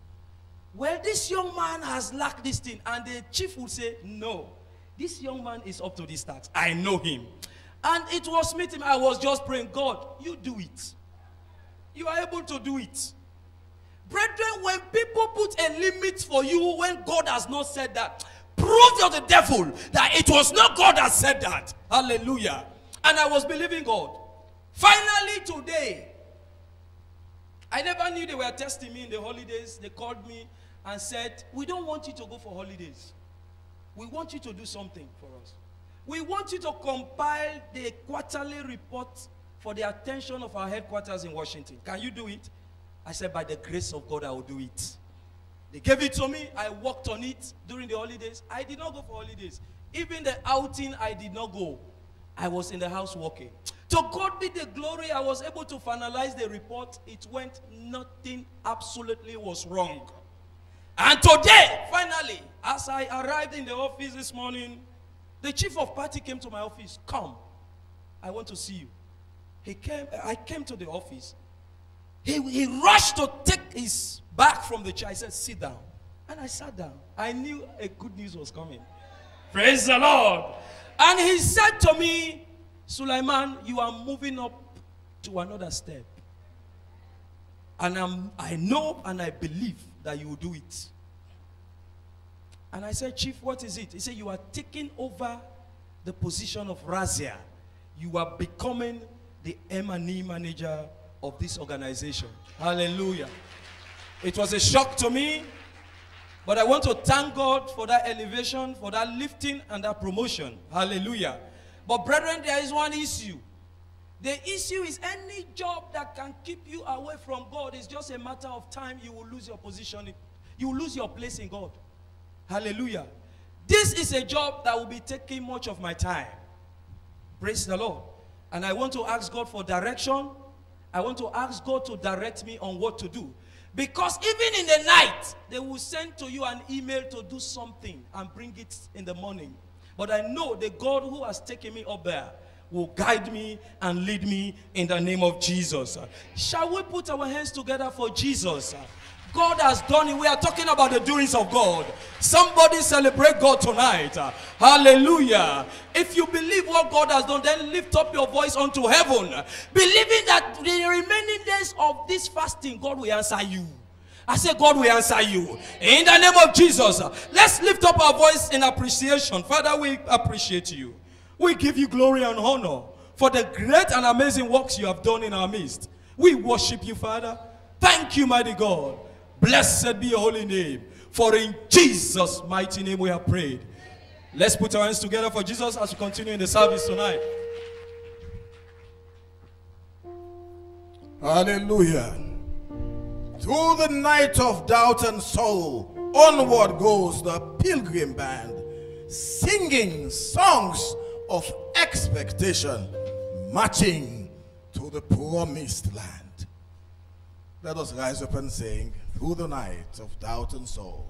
Well, this young man has lacked this thing. And the chief will say, No, this young man is up to this task. I know him. And it was meeting. I was just praying, God, you do it. You are able to do it. Brethren, when people put a limit for you when God has not said that, prove to the devil that it was not God that said that. Hallelujah. And I was believing God. Finally, today, I never knew they were testing me in the holidays. They called me and said, We don't want you to go for holidays. We want you to do something for us. We want you to compile the quarterly report for the attention of our headquarters in Washington. Can you do it? I said, By the grace of God, I will do it. They gave it to me. I worked on it during the holidays. I did not go for holidays. Even the outing, I did not go. I was in the house working. To God be the glory, I was able to finalize the report. It went, nothing absolutely was wrong. And today, finally, as I arrived in the office this morning, the chief of party came to my office. Come, I want to see you. He came, I came to the office. He, he rushed to take his back from the chair. I said, Sit down. And I sat down. I knew a good news was coming. Praise the Lord. And he said to me, Suleiman, you are moving up to another step. And I'm, I know and I believe that you will do it. And I said, Chief, what is it? He said, You are taking over the position of Razia. You are becoming the M&E manager of this organization. Hallelujah. It was a shock to me, but I want to thank God for that elevation, for that lifting, and that promotion. Hallelujah. But, brethren, there is one issue. The issue is any job that can keep you away from God is just a matter of time you will lose your position. You will lose your place in God. Hallelujah. This is a job that will be taking much of my time. Praise the Lord. And I want to ask God for direction. I want to ask God to direct me on what to do. Because even in the night, they will send to you an email to do something and bring it in the morning. But I know the God who has taken me up there will guide me and lead me in the name of Jesus. Shall we put our hands together for Jesus? God has done it. We are talking about the doings of God. Somebody celebrate God tonight. Hallelujah. If you believe what God has done, then lift up your voice unto heaven, believing that the remaining days of this fasting, God will answer you. I say, God will answer you. In the name of Jesus, let's lift up our voice in appreciation. Father, we appreciate you. We give you glory and honor for the great and amazing works you have done in our midst. We worship you, Father. Thank you, mighty God. Blessed be your holy name. For in Jesus' mighty name we have prayed. Let's put our hands together for Jesus as we continue in the service tonight. Hallelujah. Through the night of doubt and sorrow, onward goes the pilgrim band, singing songs of expectation, marching to the promised land. Let us rise up and sing through the night of doubt and sorrow.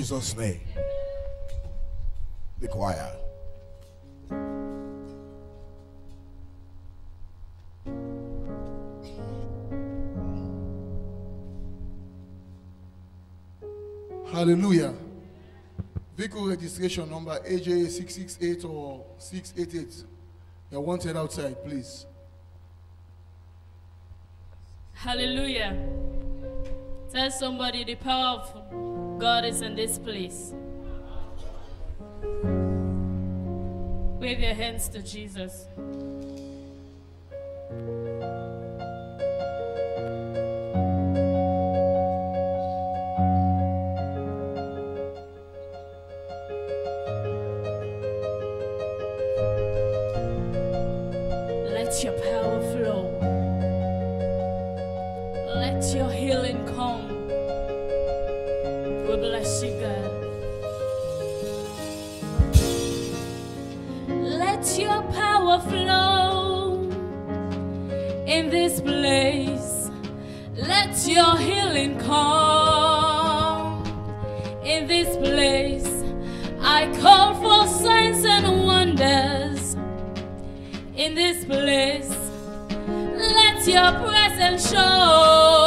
Jesus' name. The choir. Hallelujah. Vehicle registration number AJ 668 or 688. You're wanted outside, please. Hallelujah. Tell somebody the power of God is in this place. Wave your hands to Jesus. your presence show.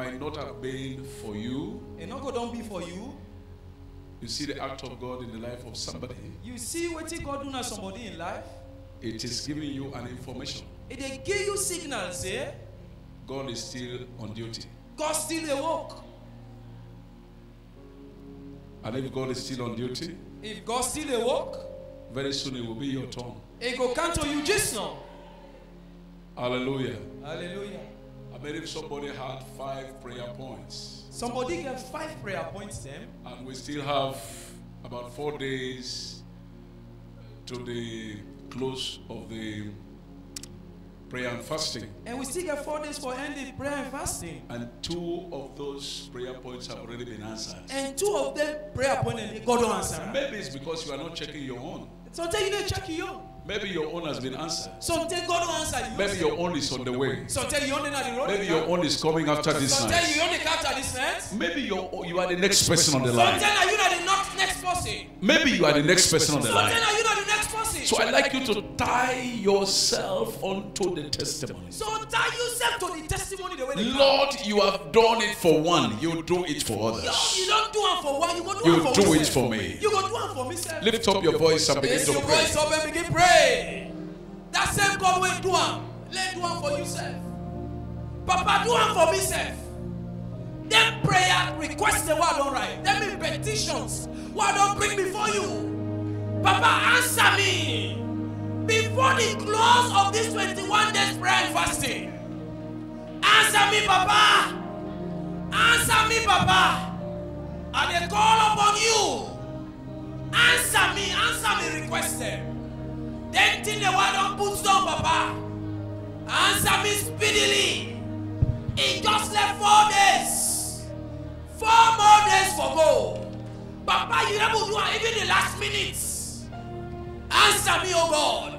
Might not have been for you. it not go down be for you. You see the act of God in the life of somebody. You see what God do now somebody in life. It is giving you an information. It they give you signals, eh? God is still on duty. God still work. And if God is still on duty, If God still work, very soon it will be your turn. it go come to you just now. Hallelujah. Hallelujah. If somebody had five prayer points, Somebody get five prayer points them, and we still have about four days to the close of the prayer and fasting, and we still get four days for ending prayer and fasting. and two of those prayer points have already been answered. And two of them prayer point and God don't answer. Maybe it's because you are not checking your own. So tell you to check your own. Maybe your own has been answered. Sometimes God don't answer you. Maybe your own is on the way. Sometimes you only know the road. Maybe your own is coming after this Sometimes night. you only capture this net. Maybe your, you are the next person on the Sometimes line. are you not the next next person. Maybe you are the next person on the Sometimes line. are you not the next person. So I'd like you to tie yourself onto the testimony. So tie yourself to the testimony the way they. Lord, you have done it for one, you do it for others. you don't do it for one, you go do You it for do it for me. You go do it for me, sir. Lift up your voice and begin Raise to your pray. voice up and begin pray. That same God will do it. Let do it for yourself. Papa, do it for me, self. Them prayer requests the word don't write. Them petitions. Why don't bring before you? Papa, answer me before the close of this 21 days prayer and fasting. Answer me, Papa. Answer me, Papa. I they call upon you. Answer me, answer me, request them. Then till the word put down, Papa. Answer me speedily. In just left four days. Four more days for go. Papa, you never do it even the last minutes. Answer me, oh God.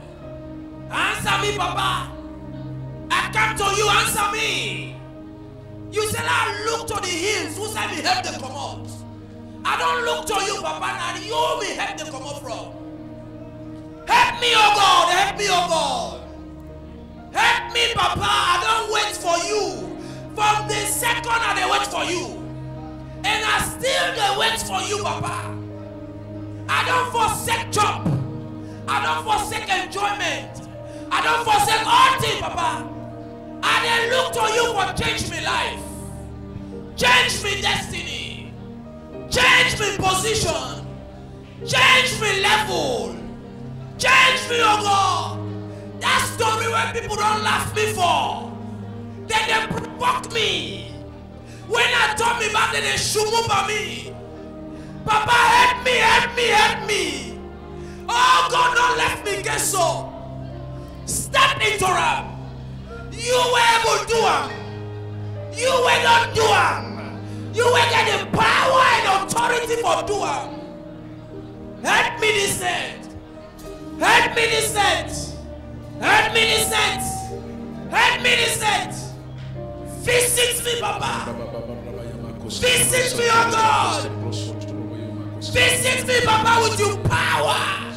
Answer me, Papa. I come to you, answer me. You said I look to the hills, who said me help them come out. I don't look to you, Papa, and you me help them come out from. Help me, oh God, help me, oh God. Help me, Papa. I don't wait for you. From the second I dey wait for you. And I still dey wait for you, Papa. I don't forsake job. I don't forsake enjoyment. I don't forsake all things, Papa. I look to you for change me life. Change me destiny. Change me position. Change me level. Change me, oh God. That story where people don't laugh me for. Then they provoke me. When I turn me back, then they shumu by me. Papa, help me, help me, help me. Oh God, don't let me get so. Step into them. You were able to do them. You were not do them. You were get the power and authority for do them. Help me this night. Help me this night. Help me this night. Help me this night. Visit me, Papa. Visit me, oh God. Visit me, Papa, with your power.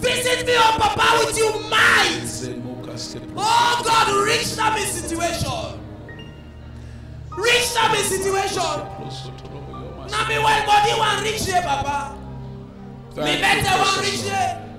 Visit me, oh Papa, with your might. Oh God, reach them in situation. Reach them in situation. Now me when body one reach there, Papa. Me better one reach there.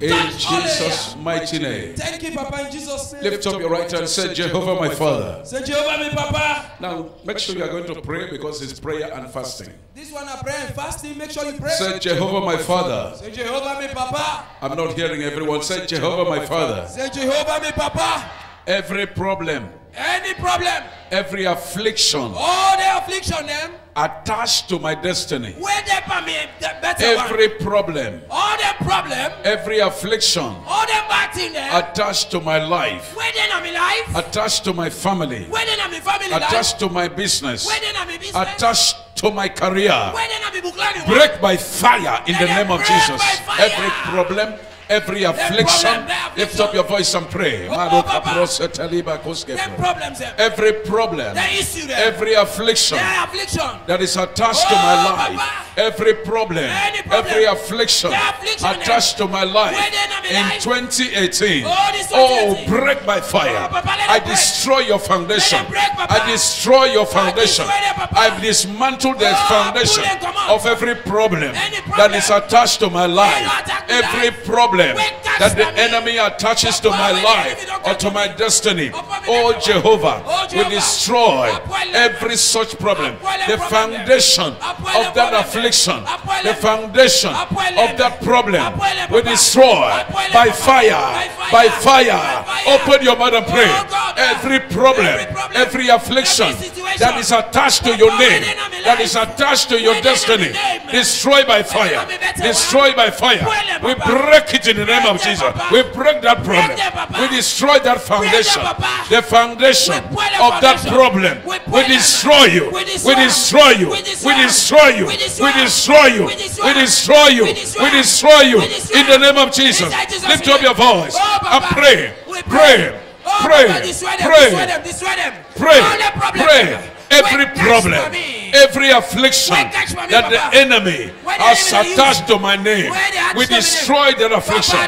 In Jesus' mighty name. Thank you, Papa, in Jesus' name. Lift up your right hand and say, Jehovah my Father. Say Jehovah, me Papa. Now, make sure you are going to pray because it's prayer and fasting. This one I pray and fasting. Make sure you pray. Say, Jehovah my Father. Say Jehovah, me Papa. I'm not hearing everyone. Say, Jehovah my Father. Say Jehovah, me Papa. Every problem, Any problem, every affliction all the affliction them, attached to my destiny, where they for me the better one. every problem, All the problem, every affliction all the bad thing attached to my life, where they not life, attached to my family, where they not me family life, attached to my business, where they not me business, attached to my career. where they not me buklani Break by fire in the name of Jesus. Every problem, every affliction. Lift up your voice and pray. Oh, Madoka oh, Papa. prose teliba Them koske. problems. Every problem, The issue there. every affliction that is attached to Oh, my life, every problem, every affliction attached to my life in 2018. Oh, this Oh, 2018. break by oh, fire. Oh, I destroy your foundation. Let it break, Papa. I destroy your foundation. destroy them, Papa. I dismantle the Oh, foundation pull them, come out. of every problem that is attached to my life. Every problem that the enemy attaches to my life or to my destiny. Oh Jehovah, Oh, we destroy every such problem. The foundation of that affliction, the foundation of that problem, we destroy by fire, By fire. fire. By fire. Open your mouth and pray. Oh, Every problem, Every affliction that is attached to your name, they not be that is attached to your When they not destiny, destroy by fire. not be better Destroy by fire. We break it in the name of Jesus. We break that problem. We destroy that foundation. Papa. The foundation We pull the of that problem. We pull We them. destroy you. We destroy you. We destroy you. We destroy you. We destroy you. We destroy you. In the name of Jesus. Lift up your voice Oh, and pray. Pray. Oh, Pray. Them, Pray. destroy them, destroy them. Pray. All the problem. Pray. Every problem. Every affliction When catch for me, that the enemy has attached to my name, When they attach we to my name. destroy that affliction.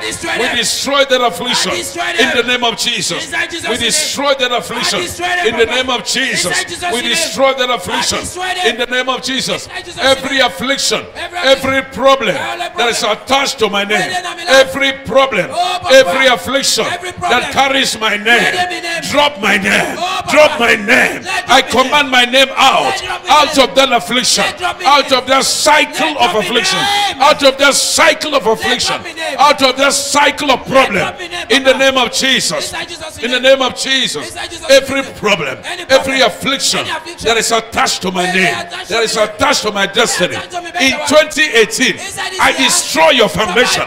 We destroy that affliction in the name of Jesus. We destroy that affliction I destroy them, in the name of Jesus. We destroy that affliction I destroy them. in the name of Jesus. Every affliction, Every problem that is attached to my name, When the enemy lies. every problem, Oh, every affliction that carries my name, drop my name, Oh, drop my name. I command my name out, me out of that affliction, Let drop me out of that cycle of affliction, out of that cycle of affliction, drop me name. out of that cycle of problem. drop me name, In the name of Jesus, in the name. of Jesus, every problem, every affliction that is attached to my name, that is attached to my destiny, attach to me, better in 2018, I destroy your foundation.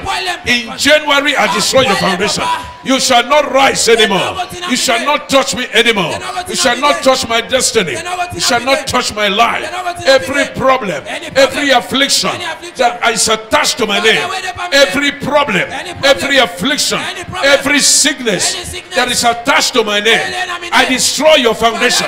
In January, I destroy your foundation. You shall not rise anymore. You shall not touch me anymore. They know what You shall not touch my destiny. They know what in You shall not touch my life. know what in Every problem, every affliction that is attached to my name, where the family- every problem, every affliction, every sickness that is attached to my name, Where the enemy I destroy your foundation.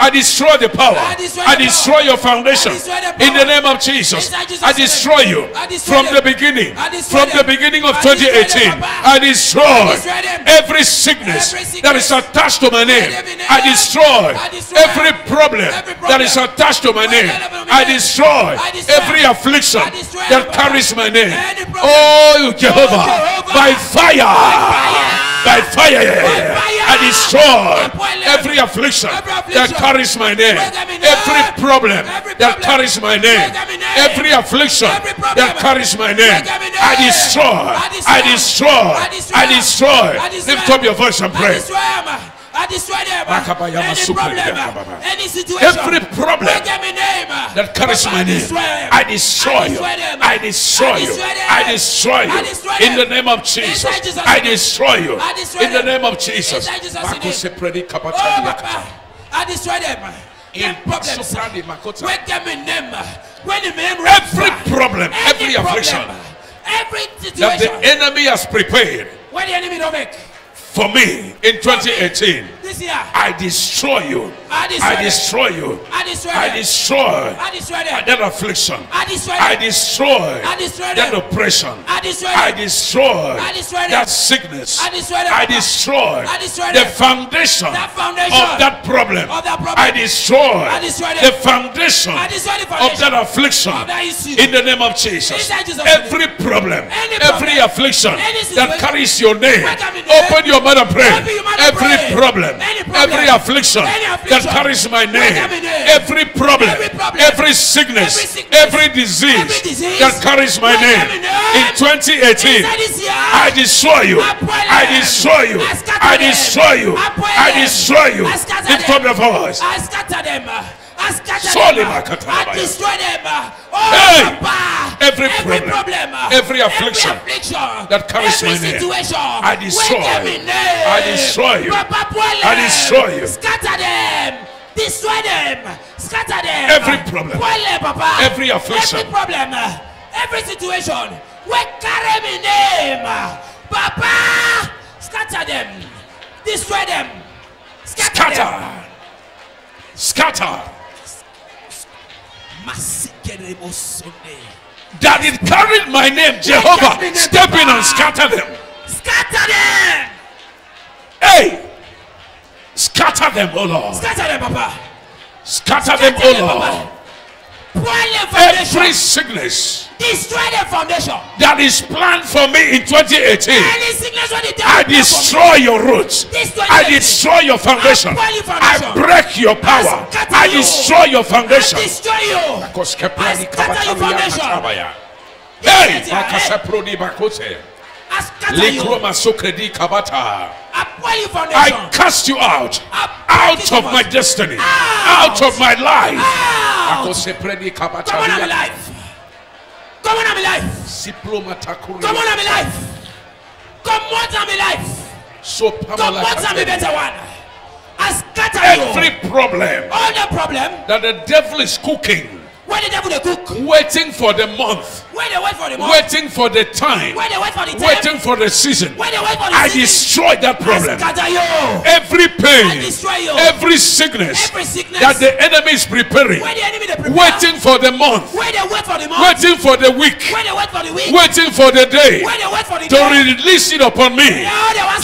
I destroy the power. I destroy I the destroy power. your foundation. I destroy the In the name of Jesus, I destroy you from the beginning. From the beginning of I destroy them, 2018, I destroy I destroy them. Every sickness that is attached to my name. I destroy every problem that is attached to my name. I destroy every affliction that carries my name. Oh, Jehovah, Jehovah. by fire, by fire. I destroy every affliction that carries my name. Break them in Every problem that carries my name. Break them in half. Every affliction that carries my name. I destroy. I destroy. I destroy. Lift up your voice and pray. Them. I destroy them. Any problem, any situation, Every problem break them in name. that carries my name. I destroy you. I destroy them. I destroy you. I destroy you. In the name of Jesus. I destroy you. In the name of Jesus. Inside Jesus' name. Makose predi Oh. Papa, I destroy them. Them In problems. Break them in name. When the name Every problem, every affliction every that the enemy has prepared when the enemy don't make for me in 2018, this year, I destroy you. I destroy I destroy you. I destroy I destroy I destroy them. that affliction. I destroy I destroy I destroy that oppression. I destroy I destroy I destroy that sickness. I destroy. I destroy I destroy the foundation That foundation of that problem. of that problem. I destroy I destroy the foundation I destroy the of that affliction of that issue. in the name of Jesus. Every problem, every affliction that carries your name, wake up in the open your mouth and pray. Every problem, every affliction that carries my name, up in the name. every problem, Every sickness, every disease that carries my name in the name. in 2018. Inside this year, I destroy you. I boil I them. destroy you. I scatter I them. destroy you. I boil I them. destroy you. Lift them. up your voice. I scatter them. I scatter them. Destroy them. Eh, oh, Hey! Every every problem, problem, every affliction affliction that carries my name, I destroy. name. Eh. I destroy you. I destroy you. Scatter them. Destroy them. Scatter them. Every problem, every affliction. Every problem. Eh. Every situation. wey carry me name. Papa, scatter them, destroy them, scatter, them. Scatter. That it carried my name, Jehovah. Step in and scatter them. Scatter them. Hey! Scatter them, oh Lord. Scatter them, Papa. Scatter them, Scatter them, oh Lord. Papa. Spoil the foundation. Every sickness Destroy the foundation. that is planned for me in 2018, Any sickness I plan for me, destroy your roots. I destroy your foundation. I break your power. I destroy your foundation. I destroy you. I scatter your foundation. Hey, Yes, yeah, Bakasaprodi Bakote. I scatter you. Likroma Sokredi Kabata. I spoil your foundation. I cast you out, out of my destiny, Out. of my life. Come on, I'm alive. Come on, I'm alive. Come on, I'm alive. Come on, I'm alive. So Come on. I'm a better one. Every you. problem All the problem. that the devil is cooking, Where the devil they cook. waiting for the month, Where they wait for the month. waiting for the time, Where they wait for the time. waiting for the season. Where they wait for the I season. destroy that problem. Every I pain, every sickness Every sickness. that the enemy is preparing, the enemy they prepare. waiting for the month, Where they wait for the month. waiting for the week, Where they wait for the week. waiting for the day Where they wait for the to day. release it upon me.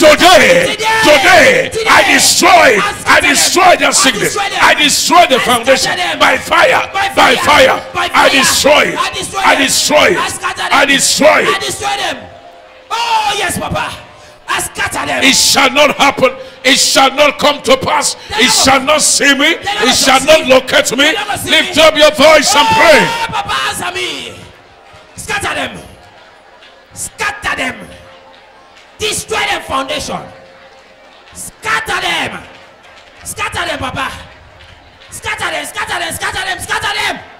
Today, Today. today. I destroy, I destroy that sickness. I destroy the foundation by fire, By by fire, I destroy it, I destroy. Destroy I scatter them. I destroy I destroy them. Oh yes, Papa. I scatter them. It shall not happen. It shall not come to pass. They It shall not see me. It shall not locate me. They never see Lift me. up your voice and oh, pray. Oh, Papa, answer me. Scatter them. Scatter them. Destroy the foundation. Scatter them. Scatter them, Papa. Scatter them, scatter them, scatter them, scatter them.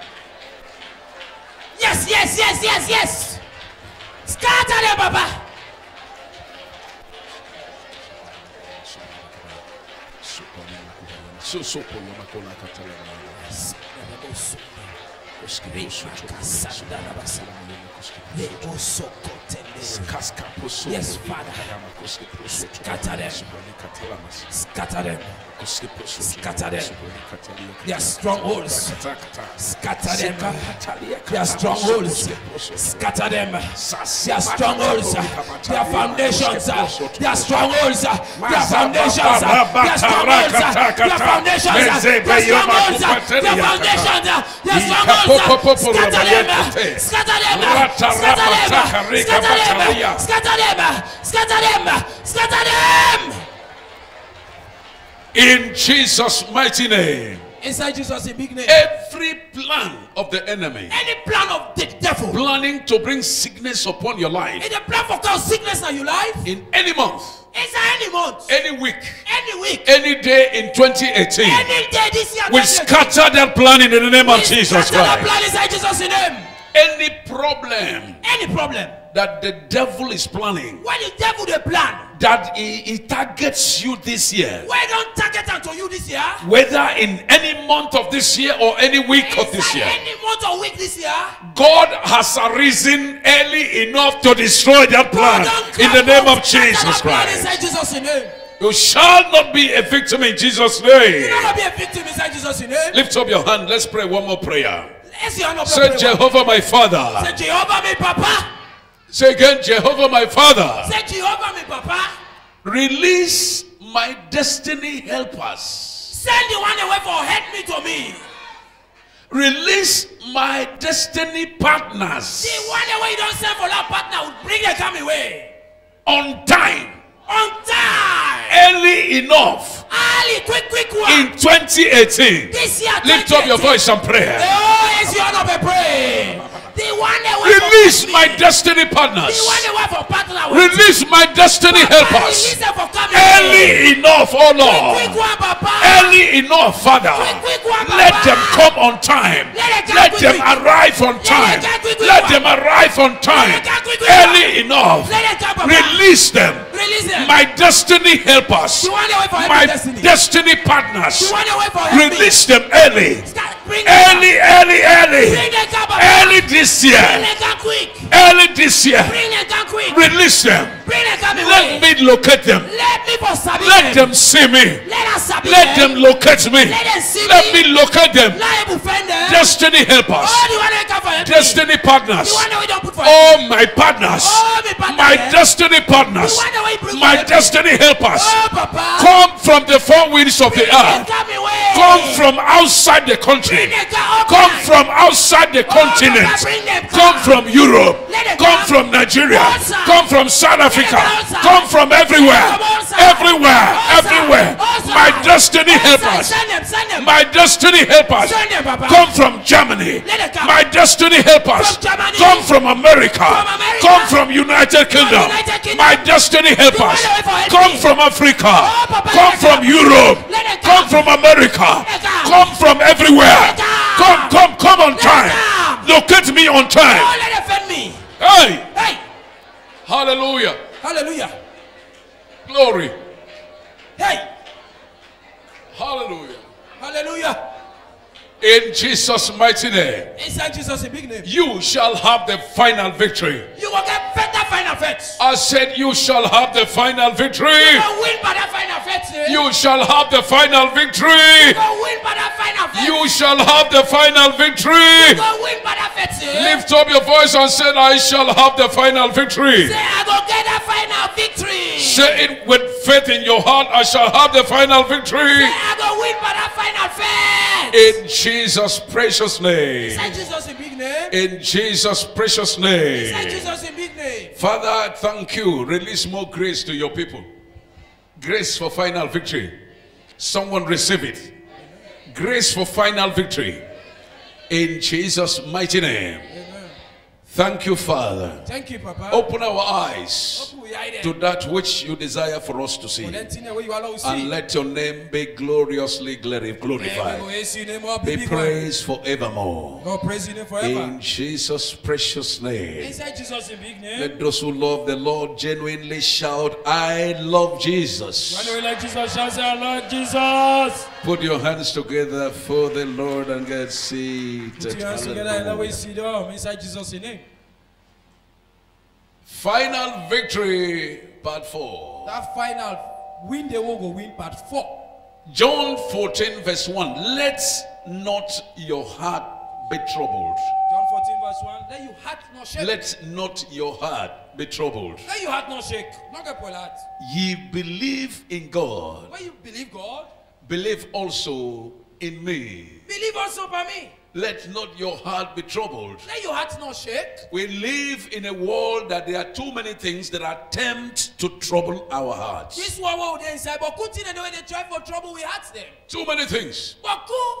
Yes, yes, yes, yes, yes. Scatter them, Papa. Yes, Father. Scatter them. Scatter them. Scatter them. Their strongholds. Scatter them. Their strongholds. Scatter them. Their strongholds. Their foundations. Their strongholds. Their foundations. Their strongholds. Their foundations. Their strongholds. Their foundations. Their strongholds. Scatter them. Scatter them. Scatter them. Scatter them. Scatter them. Scatter them. Scatter them. In Jesus' mighty name. Inside Jesus in big name. Every plan of the enemy Any plan of the devil. planning to bring sickness upon your life Any plan for cause sickness in your life. in any month, Inside any month. any week, Any week. any day in 2018, Any day this year. we scatter that plan in the name of we Jesus scatter that Christ. plan inside Jesus name. Any problem Any problem. That the devil is planning, When the devil they plan. that he, he targets you this year, Why don't target unto you this year? whether in any month of this year or any week of this year, Any month or week this year. God has arisen early enough to destroy that plan in the name of Jesus Christ. Jesus name. You shall not be a victim in Jesus' name. You name. not be a victim inside Jesus name. Lift up your hand. Let's pray one more prayer. Let's Say, Jehovah, my Father. Say Jehovah my papa. Say again, Jehovah, my Father. Say Jehovah me papa. Release my destiny helpers. Send the one away for help me to me. Release my destiny partners The one away you don't send for that partner will bring them come away. on time, On time. early enough Ali, quick, quick one. in 2018. this year, Lift up your 2018. voice and pray. Oh, yes, you are not a pray. The one away Release my destiny partners. one away for partner. with Release my destiny helpers. Release them for coming. Early enough, oh Lord. Early enough, Father. Quick, quick one, Let them come on time. Let them Let come them quick, quick. arrive on time. them come quick, quick, Let them arrive on time. them come quick, quick, Early enough. Let them come, Papa. Release them. Release them. My destiny helpers. The one away for My destiny. partners. one away for help me. Release them early. Early, early, early. Early this year. them come quick. early this year. Bring them quick. Release them. Bring them come Let me locate them. Let me for sabi Let them see me. Let us them locate me. Let them see Let me. locate them. Let him defend them. Destiny helpers. Oh, the one that come for help me. Destiny partners. The one that we don't put for Oh, my partners. Oh, my eh? destiny partners. The one that we bring My for help destiny helpers. Oh, Come from the four winds of the earth. Come from outside the country. Them come from outside the Oh, continent. Papa, bring them Come from Europe. Come from Nigeria. Come from South Africa. Come from everywhere. Let them come outside. Everywhere. Everywhere. My destiny helpers. Send them, send them. My destiny helpers. Come from Germany. Let them come. My destiny helpers. Come from America. Come from United Kingdom. My destiny helpers. one that wait for Come from Africa. Oh, Come from. Europe. Come from America. Let them come. Come from everywhere. Let Come, come. come, on Let time. Locate me on time. let them defend me. Hey, Hey. hallelujah. Hallelujah. Glory. Hey. Hallelujah. Hallelujah. In Jesus' mighty name, Inside Jesus' big name. you shall have the final victory. You will get better final effects. I said, You shall have the final victory. You will win by that final effects. eh? You shall have the final victory. You will win by that final effects. You shall have the final victory. You will win by that effects. eh? Lift up your voice and say, I shall have the final victory. Say, I go get that final victory. Say it with faith in your heart, I shall have the final victory. Say, I go win by that final effects. In Jesus' precious name. Jesus' big name. In Jesus' precious name. Jesus' big name. Father, thank you. Release more grace to your people. Grace for final victory. Someone receive it. Grace for final victory. In Jesus' mighty name. Thank you, Father. Thank you, Papa. Open our eyes Open we eye to that which you desire for us to see. For that thing that you allow see. And let your name be gloriously glori- we go glorified. praise your name up, Be praised forevermore. God praise your name forever. In Jesus' precious name. Inside Jesus' big name. Let those who love the Lord genuinely shout, I love Jesus. We like Jesus, shout say, Lord Jesus. Put your hands together for the Lord and get seated. Put your hands together and Hallelujah. sit down. Inside Jesus' name. Final victory, part 4. That final win, they will go win part four. John 14, verse 1. Let not your heart be troubled. John 14, verse 1. Let your heart not shake. Let not your heart be troubled. Let your heart not shake. Not get. Ye believe in God, When you believe God, believe also in me. believe also by me. Let not your heart be troubled. Let your heart not shake. We live in a world that there are too many things that attempt to trouble our hearts. This one what they inside, but thing the way they try for trouble, we heart them. Too many things. But good.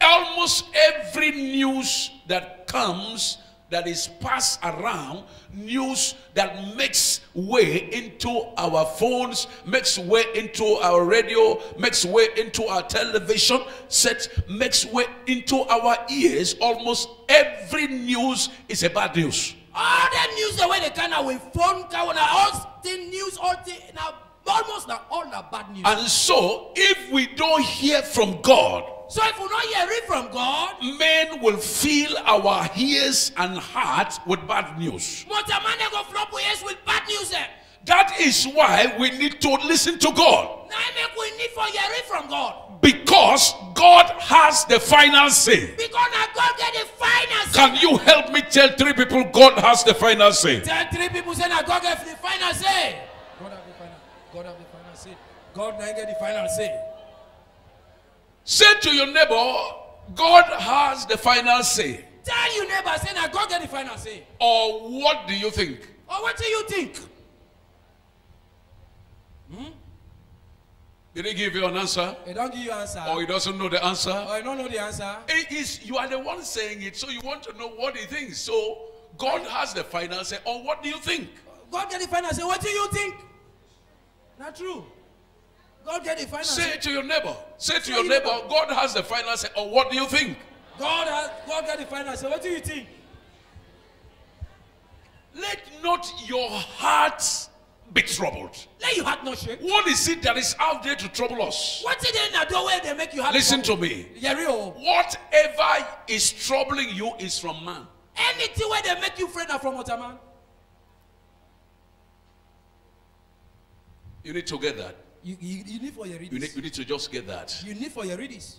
Almost every news that comes that is passed around, news that makes way into our phones, makes way into our radio, makes way into our television set, makes way into our ears. Almost every news is a bad news. All the news the way they kind of with phone, of all thing news, all thing now almost now all the bad news. And so, if we don't hear from God, so if we not hear it from God, men will fill our ears and hearts with bad news. but a man they go flop with us with bad news. Eh? That is why we need to listen to God. Now I make we need for hear it from God. Because God has the final say. Because God get the final say. Can you help me tell three people God has the final say? Tell three people say now God get the final say. God have the final. God have the final say. God now get the final say. Say to your neighbor, God has the final say. Tell your neighbor say now God get the final say. Or what do you think? Or what do you think? Did he give you an answer? They don't give you answer. Or he doesn't know the answer? Or you don't know the answer. It is you are the one saying it, so you want to know what he thinks. So God has the final say. Or what do you think? God get the final say. What do you think? Not true. God get the final Say to your neighbor. Say to Say your it. neighbor, God has the final say. Or what do you think? God has, God get the final say. What do you think? Let not your heart be troubled. Let your heart not shake. What is it that is out there to trouble us? What is it in the doorway they make you happy? Listen to me. Yeah, real. Whatever is troubling you is from man. Anything where they make you afraid na from other man. You need to get that. You, you, you need for your You need, you need to just get that. You need for your readers.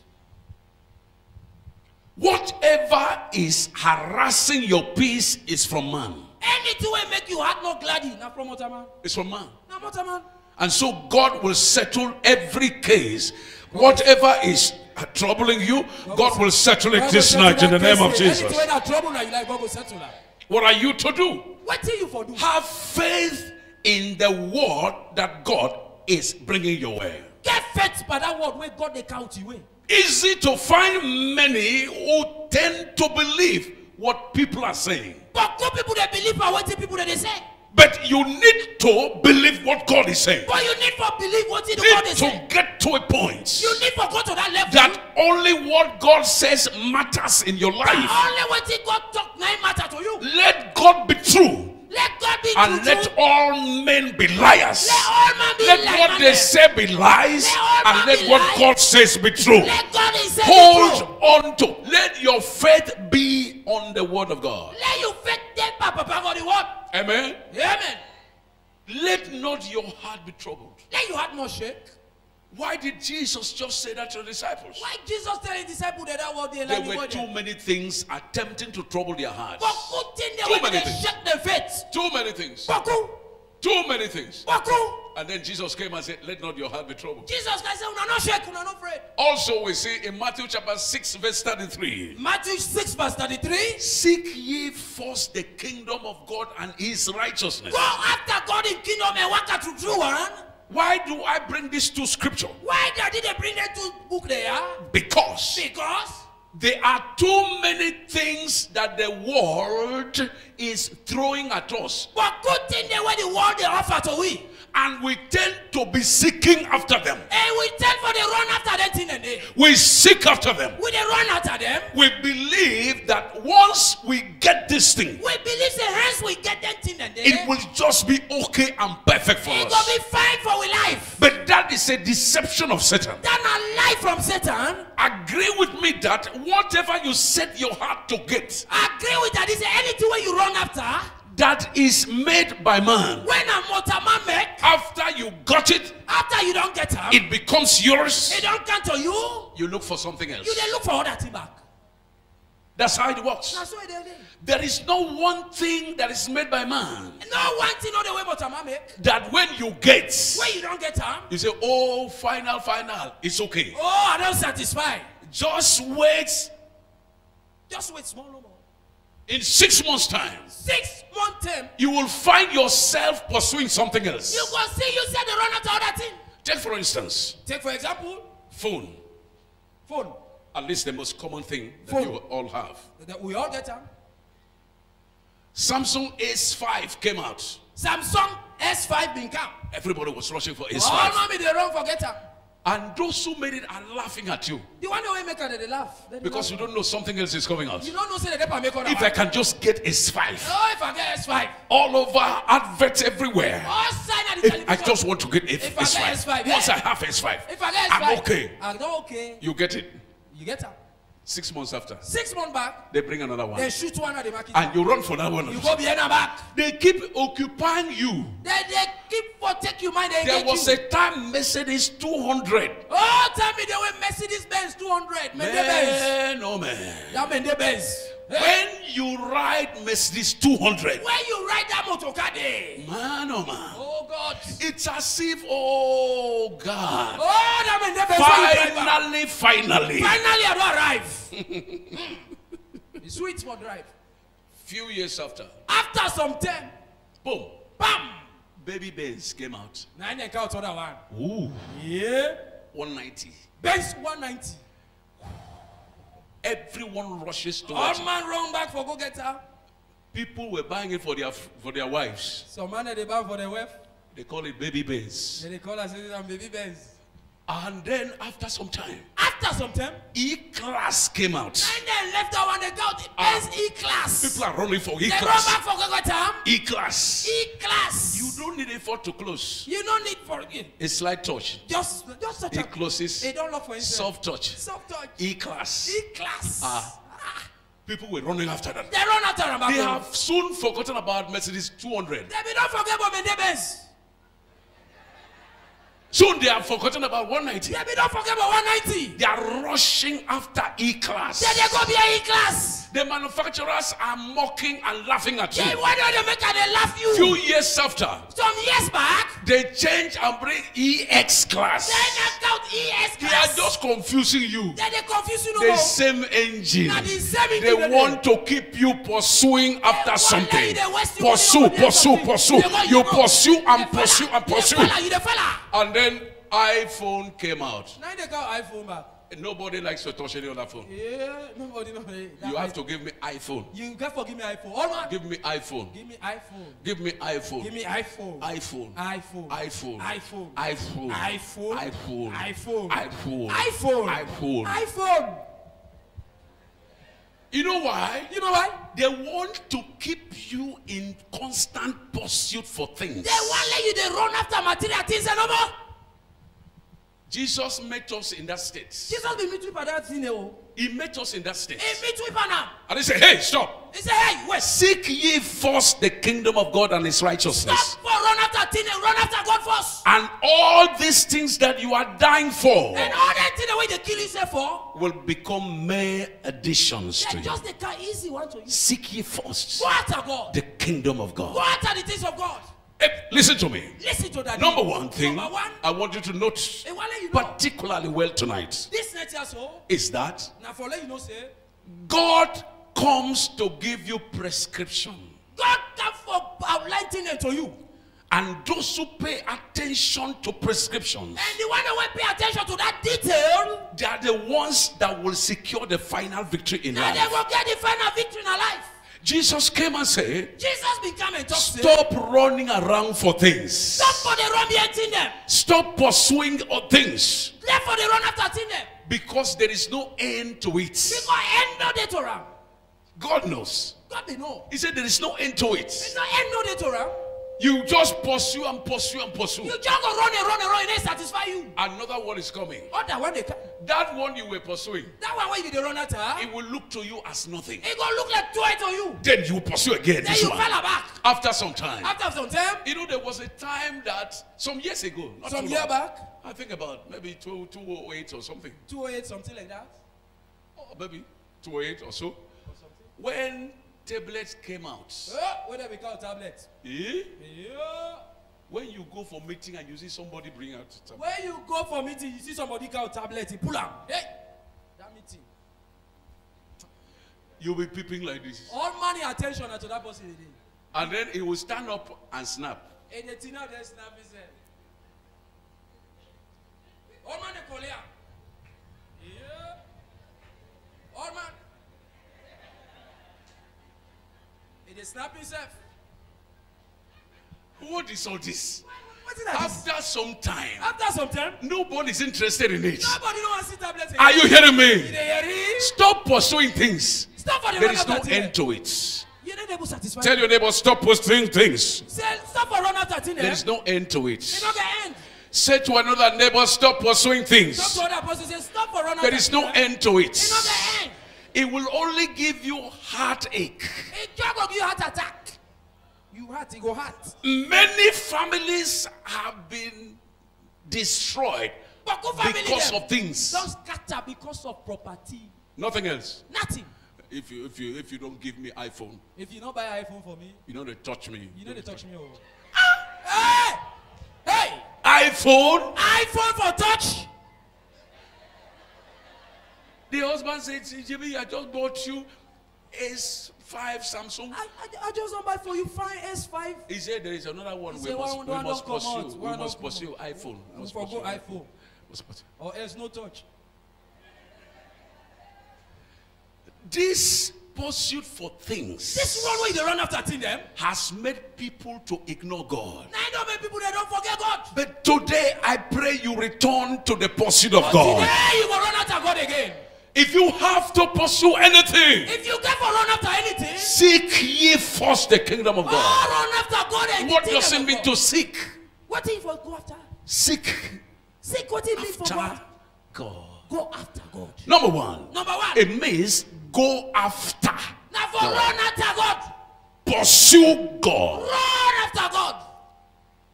Whatever is harassing your peace is from man. Anything will make you heart not gladdy not from water man. It's from man. Na water man. And so God will settle every case. Whatever is troubling you, God will settle it this night in the name of Jesus. where that trouble na you like God go settle that. What are you to do? What do you for do? Have faith in the word that God is bringing your way. Get faith by that word where God they count you in. Easy to find many who tend to believe what people are saying. But good people they believe and what the people that they say. But you need to believe what God is saying. But you need to believe what the You God they need say. to get to a point You need to go to that level. that only what God says matters in your life. only what God talk now matter to you. Let God be true Let God be and true. let all men be liars. Let all be Let what they say be lies Let and let what lies. God says be true. Let God Hold truth. on to. Let your faith be on the word of God. Let you faith papa papa the word. Amen. Amen. Let not your heart be troubled. Let your heart not shake. Why did Jesus just say that to the disciples? Why Jesus tell his disciples that that word they There the were too many things attempting to trouble their hearts. But good thing Too many things. shake their faith. Too many things. Too many things. And then Jesus came and said, Let not your heart be troubled. Jesus said, "Una not shake, una not afraid." Also, we see in Matthew chapter 6, verse 33. Matthew six verse thirty-three. Seek ye first the kingdom of God and his righteousness. Go after God in kingdom and walk out through true one. Why do I bring this to scripture? Why did they bring that to book there? Because Because there are too many things that the world is throwing at us, but good thing they where the world they offer to we. And we tend to be seeking after them. And we tend for the run after that thing We seek after them. we they run after them. We believe that once we get this thing, We believe the hands we get that thing and it will just be okay and perfect for it us. gonna be fine for we life. But that is a deception of Satan. That a lie from Satan. Agree with me that whatever you set your heart to get, Agree with that. Is there anything where you run after? That is made by man. When a motor man make, After you got it, after you don't get it, it becomes yours. it don't come to you. You look for something else. You then look for other thing back. That's how it works. That's why they. There is no one thing that is made by man No one thing know the way motor man make. that when you get, When you don't get them, you say, Oh, final, final, it's okay. oh, I don't satisfy. Just wait. Just wait small more. In six months' time, Six month time, you will find yourself pursuing something else. you go see you said they run after other thing. Take, for instance, Take for example, phone. phone. At least the most common thing that Phone. you all have. That We all get them. Samsung S5 came out. Samsung S5 been come. Everybody was rushing for All S5. mommy they run forget them. And those who made it are laughing at you The one way make her they laugh. They because you don't know something else is coming out. you don't know say the paper make If I can just get S5 Oh, if I get S5. all over, adverts everywhere. All sign If I just want to get F- If I get S5. S5, Once yeah. I have S5, If I get S5. I'm okay. I'm okay. You get it. You get her. Six months after, Six months back, they bring another one. they shoot one at the market. And you run for that one. you go behind her back. They keep occupying you. They, they keep for take you mind. They There was you. a time Mercedes 200. Oh, tell me they were Mercedes Benz 200. Mende Benz. Man, oh man. Mende Benz. When you ride Mercedes 200, When you ride that motor car there. man, oh man, Oh, God. it's as if, oh God, Oh, that finally, finally, Finally, I don't arrive. it's sweet for drive. few years after, After some time, boom, bam. baby Benz came out. I count other one. Ooh, Yeah. 190. Benz 190. Everyone rushes to All it. man run back for go get her. People were buying it for their for their wives. Some man they buy for their wife. They call it baby Benz. Then they call us baby Benz. And then after some time, After some time, E-Class came out. and then left that one they got the Ah. E class. People are running for They run back for go get. E-Class. E class. You don't need a foot to close. You don't need for it. A slight touch. Just just touch It closes. It don't look for inside. Soft touch. Soft touch. E-Class. E class. Ah. People were running after them. They run after am They have soon forgotten about Mercedes 200. They be don't forget about Mercedes. Soon they have forgotten about 190. They be don't forget about 190. They are rushing after E-Class. Then they go be a class. The manufacturers are mocking and laughing at you. why don't they make her they laugh you? Few years after, Some years back, they change and bring EX class. they out ES They are just confusing you. Then they confuse you no The more. same engine. Now the same They engine want to keep you pursuing after something. let you dey waste your money Pursue, pursue, pursue. You you pursue and pursue and pursue. fella, You the fella. And then iPhone came out. Now they call iPhone back. Nobody likes to touch any other phone. Yeah, nobody that You have to give me iPhone. You can forgive me iPhone. All man. Give me iPhone. Give me iPhone. Give me iPhone. Give me iPhone. iPhone. iPhone. iPhone. iPhone. iPhone. iPhone. iPhone. iPhone. iPhone. iPhone. iPhone. iPhone. You know why? You know why? They want to keep you in constant pursuit for things. They want let you they run after material things and no more. Jesus met us in that state. Jesus be meet with that thing. Eh, oh. He met us in that state. He meet with now. And he said, Hey, stop. He said, hey, wait. Seek ye first the kingdom of God and his righteousness. Stop for run after thing eh, run after God first. And all these things that you are dying for And all that thing the way they kill yourself for, will become mere additions to they you. just can easy one to you. Seek ye first Go after God. the kingdom of God. Go after the things of God. Eh, Listen to me. Listen to that. Number one thing Number one. I want you to note Hey, wale you know. particularly well tonight This next year so. is that Now for let you know say. God comes to give you prescription. God come for outlining it to you. And those who pay attention to prescriptions, And the one that will pay attention to that detail, they are the ones that will secure the final victory in now they will get the final victory in life. Jesus came and said, Jesus and talk say, Stop running around for things. Stop for the run behind them. Stop pursuing things Left for the run after them. because there is no end to it. Because end no day to. God knows. God be know. He said there is no end to it. not end no day to. You just pursue and pursue and pursue. You just go run and run and run and they satisfy you. Another one is coming. Other one they come. That one you were pursuing, That one where you the run after. it will look to you as nothing. It gonna look like toy to you. Then you pursue again Then you one. back. After some time. After some time, You know, there was a time that some years ago, not some year long, back, I think about maybe two, 208 or something, 208, something like that. or maybe 208 or so, Or something. when tablets came out. Uh, what they call tablet. Eh? Yeah. When you go for meeting and you see somebody bring out tablet, When you go for meeting, you see somebody call tablet, you pull am. Hey, that meeting. you'll be peeping like this. All money attention to that person today. And then he will stand up and snap. And the thing now they snap his head. All man here. Yeah. All man. And they snap himself. What is all this? What is? After some time, After some time, nobody's interested in it. nobody know want see tablet again. Are you hearing me? hear? Stop pursuing things. Stop for the There is no end to it. You don't able satisfy. Tell your neighbor, stop pursuing things. Say, stop for run after thing. There eh? is no end to It end. Say to another neighbor, stop pursuing Stop things. to other person. Say, stop for run after There is no eh? end to It end. It will only give you heartache. It just go give you heart attack. You heart, it go heart. Many families have been destroyed because of things. Don't scatter because of property. Nothing else. Nothing. If you if you if you don't give me iPhone, If you not buy iPhone for me, you know they touch me. you know they touch me. Oh. Hey! Hey! iPhone. iPhone for touch. The husband said, Jimmy, I just bought you S5 Samsung. I, I, I just don't buy for you. Fine S5. He said there is another one He we must, one- we one must don't out, pursue. We must don't pursue iPhone. We must pursue iPhone. Must pursue. Or else no touch. This pursuit for things This run where they run after them. has made people to ignore God. Now I know many people they don't forget God. But today I pray you return to the pursuit of But God. today you will run after God again. If you have to pursue anything, If you for run after anything, seek ye first the kingdom of oh, God. run after God What does it mean to seek? What if you go after? Seek Seek what it means for God. God. Go after God. Number one, Number one. it means go after, Now for run after God. pursue God, Run after God.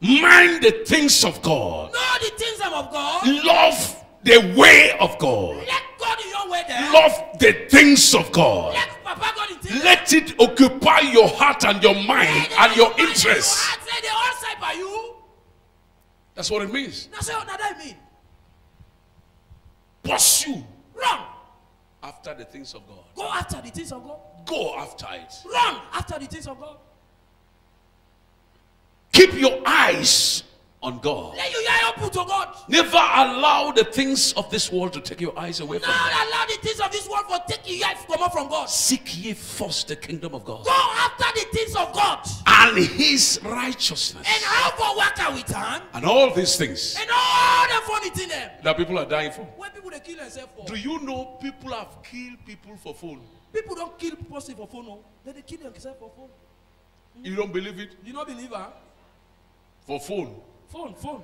mind the things of God, Know the things of God. love the way of God, Let God in your way there. Love the things of God. Let Papa God in things. Let it occupy your heart and your mind and your interests. heart, Say they all side by you. That's what it means. That's what that mean. Pursue Run. after the things of God. Go after the things of God. Go after it. Run after the things of God. Keep your eyes on God. Let your eye open to God. Never allow the things of this world to take your eyes away from Not God. allow the things of this world for taking your eyes from God. Seek ye first the kingdom of God Go after the things of God. and his righteousness. And how for work out with time. And all these things And all the funny thing them. that people are dying for. When people they kill themselves for. Do you know people have killed people for phone? People don't kill person for phone. No. Then they kill themselves for phone. You don't believe it? You not believe her? For phone. Phone, phone.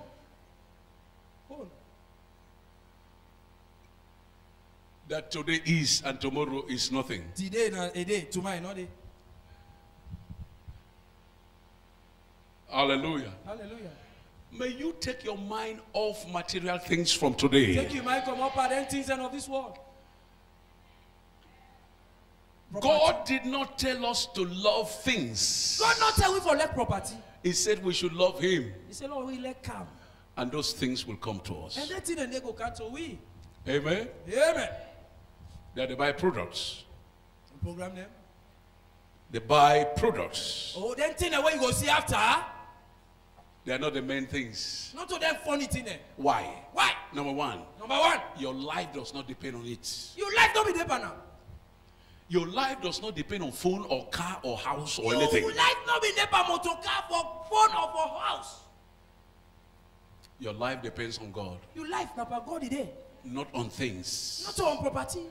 Phone. That today is and tomorrow is nothing. Today a day, tomorrow not day. Hallelujah. Hallelujah. May you take your mind off material things from today. Take you might come up at them things and of this world. God did not tell us to love things. God not tell we for let property. He said we should love Him, He said, Lord, we let come. and those things will come to us. And us. that thing and they go cancel we. Amen. Amen. They are the byproducts. Program them. The byproducts. Oh, then thing when you go see after, They are not the main things. not to them funny thing there. Why? Why? Number one, Number one, your life does not depend on it. your life don't be there now. Your life does not depend on phone or car or house or Your anything. life not be there motor car for phone or for house. Your life depends on God, Your life now for God there. not on things. Not on property.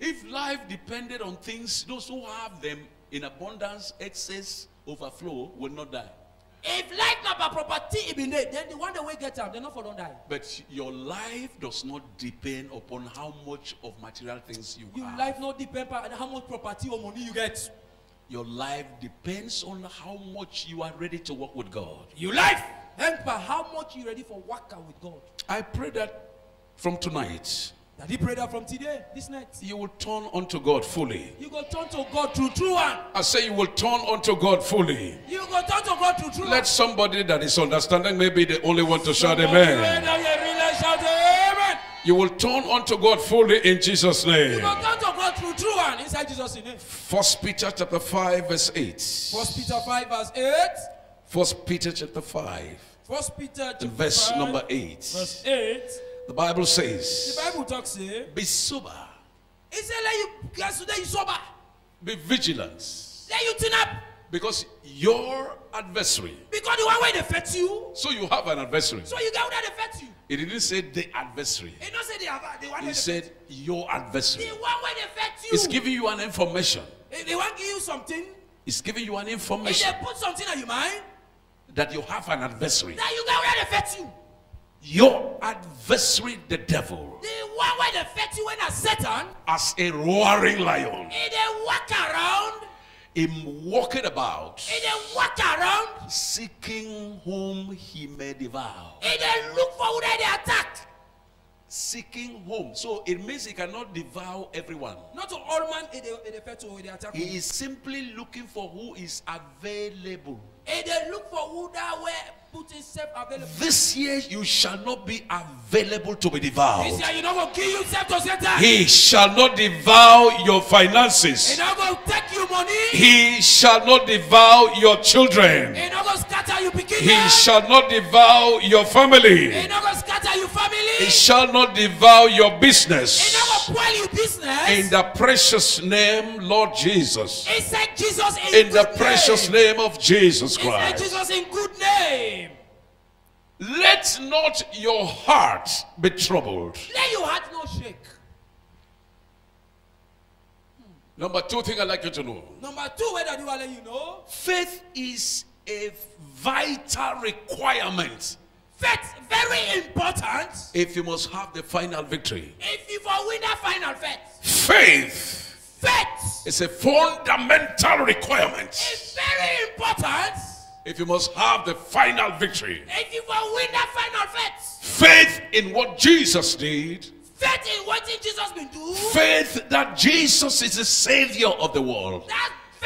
If life depended on things, those who have them in abundance, excess, overflow will not die. If life not by property, it be there. Then the one that will get out, they not for don't die. But your life does not depend upon how much of material things you Your have. life not depend on how much property or money you get. Your life depends on how much you are ready to work with God. Your life and by how much you ready for work out with God. I pray that from tonight, That he prayed that from today, this night. you will turn unto God fully. You go turn to God through true one. I say you will turn unto God fully. You go turn to God through true Let one. somebody that is understanding maybe the only one to shout amen. really shout amen. You will turn unto God fully in Jesus' name. You go turn to God through true one inside Jesus' name. First Peter chapter 5 verse 8. First Peter 5 verse 8. First Peter chapter 5 First Peter chapter verse 5, number 8. Verse 8. The Bible says, The Bible talks here. Be sober, It said let you guys you sober. be vigilant, Let you turn up. because your adversary, Because the one way they fetch you. so you have an adversary. So you get where they fetch you. It didn't say the adversary, It don't say they have the one they said your adversary. The one way they fetch you. It's giving you an information. If they want to give you something, It's giving you an if information they put something on your mind, that you have an adversary. now you get where they fetch you. Your adversary, the devil, The one way they fetch you when a Satan, as a roaring lion, if they walk around, him walking about, if they walk around, seeking whom he may devour. if they look for who they attack. Seeking whom. So it means he cannot devour everyone. Not to all man, if they, if they if they attack. He is simply looking for who is available. If they look for who that way put himself available. This year you shall not be available to be devoured. This year you not gonna give yourself to Satan. He shall not devour your He finances. not gonna take you money. He shall not devour your children. He not gonna scatter you picking. He shall not devour your He family. not gonna scatter He shall not devour your business. not gonna spoil your business. In the precious name, Lord Jesus. In, the precious name. of Jesus Christ. Jesus in good name. Let not your heart be troubled. Let your heart no shake. Number two thing I'd like you to know. Number two, whether I let you know? Faith is a vital requirement Faith very important. if you must have the final victory. If you for win that final faith. Faith Faith It's a fundamental requirement. It's very important If you must have the final victory, if you will win that final fight. faith in what Jesus did, Faith in what Jesus been do. faith that Jesus is the Savior of the world,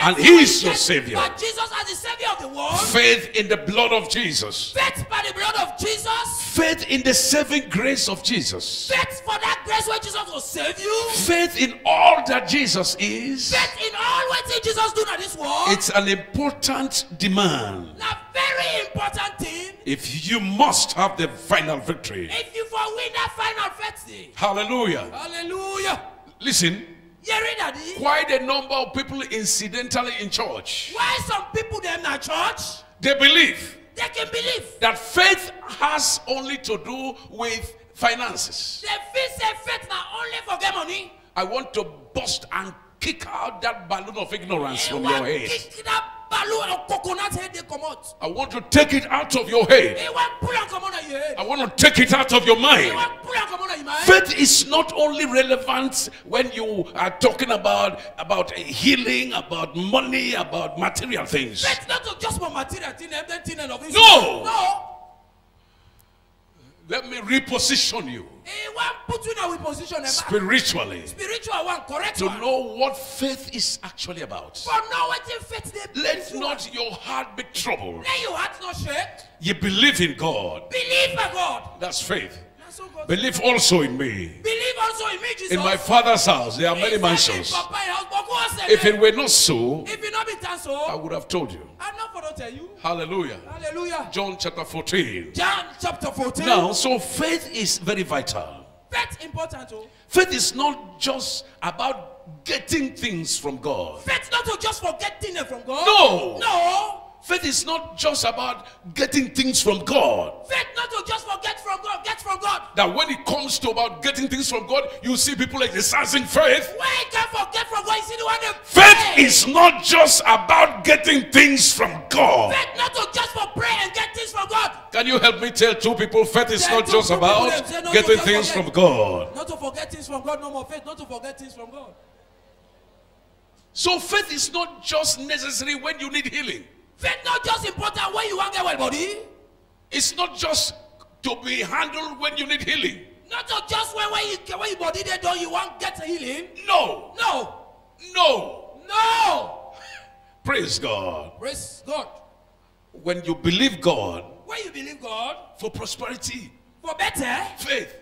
And he is your Savior. Jesus as the Savior of the world. faith in the blood of Jesus, Faith by the blood of Jesus. faith in the saving grace of Jesus, Faith for that grace where Jesus will save you. faith in all that Jesus is. Faith in all what Jesus do in this world. It's an important demand a very important thing. if you must have the final victory. If you for win that final victory. Hallelujah. Hallelujah. Listen, Quite a number of people incidentally in church, Why some people them na church? they believe They can believe. that faith has only to do with finances. They feel say faith na only for get money. I want to bust and kick out that balloon of ignorance They from your head. Kick that balloon of coconut head they come out. I want to take it out of your head. They want pull and come on your head. I want to take it out of your mind. want pull and come on your mind. Faith is not only relevant when you are talking about about healing, about money, about material things. Faith not just for material thing, everything thing and of this. No. No. Let me reposition you put you in a position. spiritually Spiritual one, correct to one. know what faith is actually about. For know what faith they Let not your heart be troubled. Let your heart not shake. You believe in God. Believe in God. That's faith. That's so God. Believe also in me. Believe also in me, Jesus. In my father's house, there are many mansions. Papa, in house, but go and say, If it were not so, if you not be so, I would have told you. I'm not going to tell you. Hallelujah. Hallelujah. John chapter 14. John chapter 14. Now, so faith is very vital. Faith important. Oh. Faith is not just about getting things from God. Faith not to just forget things from God. No. No. Faith is not just about getting things from God. Faith not to just forget from God. Get from God. That when it comes to about getting things from God, you see people exercising faith. When you can forget from God, you see the one that Faith is not just about getting things from God. Faith not to just for pray and get things from God. Can you help me tell two people faith is Tell not just about no, getting things forget. from God? Not to forget things from God. No more faith. Not to forget things from God. So faith is not just necessary when you need healing. Faith not just important when you want get well body. It's not just to be handled when you need healing. Not just when, when you when your body they done you want get healing. No, No. no. No. Praise God. Praise God. When you believe God When you believe God for prosperity, for better, faith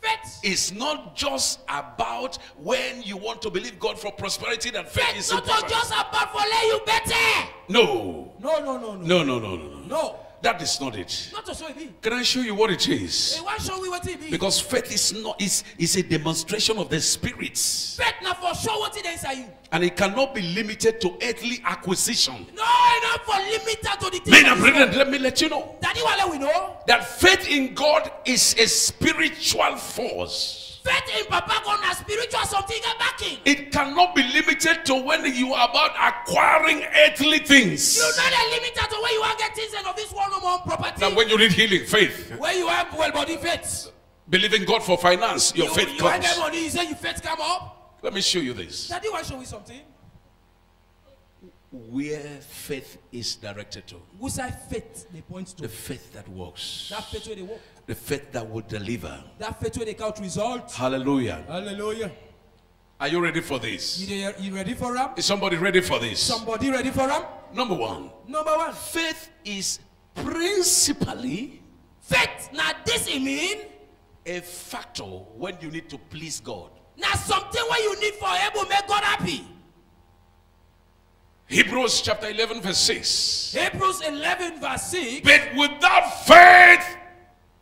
faith. is not just about when you want to believe God for prosperity that faith Faith is not important. just about for you better. No, No, no, no, no. no, no, no, no, no. No. That is not it. Not to it. Can I show you what it is? They show we what it be. Because faith is not is, is a demonstration of the spirits. faith not for show what it is inside you. And it cannot be limited to earthly acquisition. No, not for limited to the things. Men and brethren, let me let you know Daddy Wale we know. that faith in God is a spiritual force. Faith in Papa God na spiritual something backing. It cannot be limited to when you are about acquiring earthly things. You're not limited to where you are getting things and of this world no more property. Now, when you need healing, faith, where you have well body faith. believing God for finance, your you, faith you comes. get money, you say your faith come up. Let me show you this. Daddy want to show you something. Where faith is directed to. Who say faith they point to? The faith that works. That faith where they walk. The faith that will deliver. That faith where they count results. Hallelujah. Hallelujah. Are you ready for this? You, you ready for them? Is somebody ready for this? Somebody ready for them? Number one, Number one. faith is principally Faith. Now this it mean. a factor when you need to please God. Now something where you need for able make God happy. Hebrews chapter 11, verse 6. Hebrews 11 verse 6. But without faith,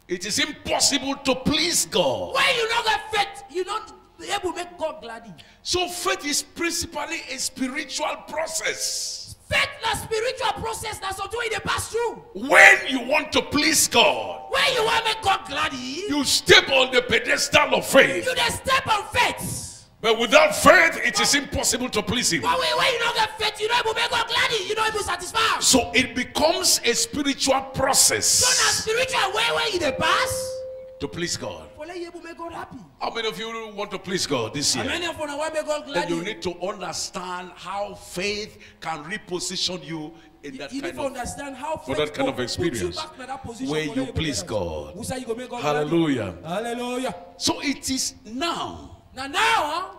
it is impossible to please God. When you not get faith, you don't be able to make God glad. So faith is principally a spiritual process. Faith na spiritual process na something wey you dey pass through. When you want to please God, When you wan make God glad you, step on the pedestal of faith. you dey step on faith. But without faith, it is impossible to please Him. But when, when you no get faith, you no able make God glad you, you no able satisfy. So it becomes a spiritual process spiritual way wey you dey pass to please God. for let you make God happy. How many of you want to please God this year? many of you want to make God glad? Then you need to understand how faith can reposition you in that you kind of understand how for that kind of experience you back to that position where you please God. Who say you go make God glad? Hallelujah. Hallelujah. So it is now Now, now,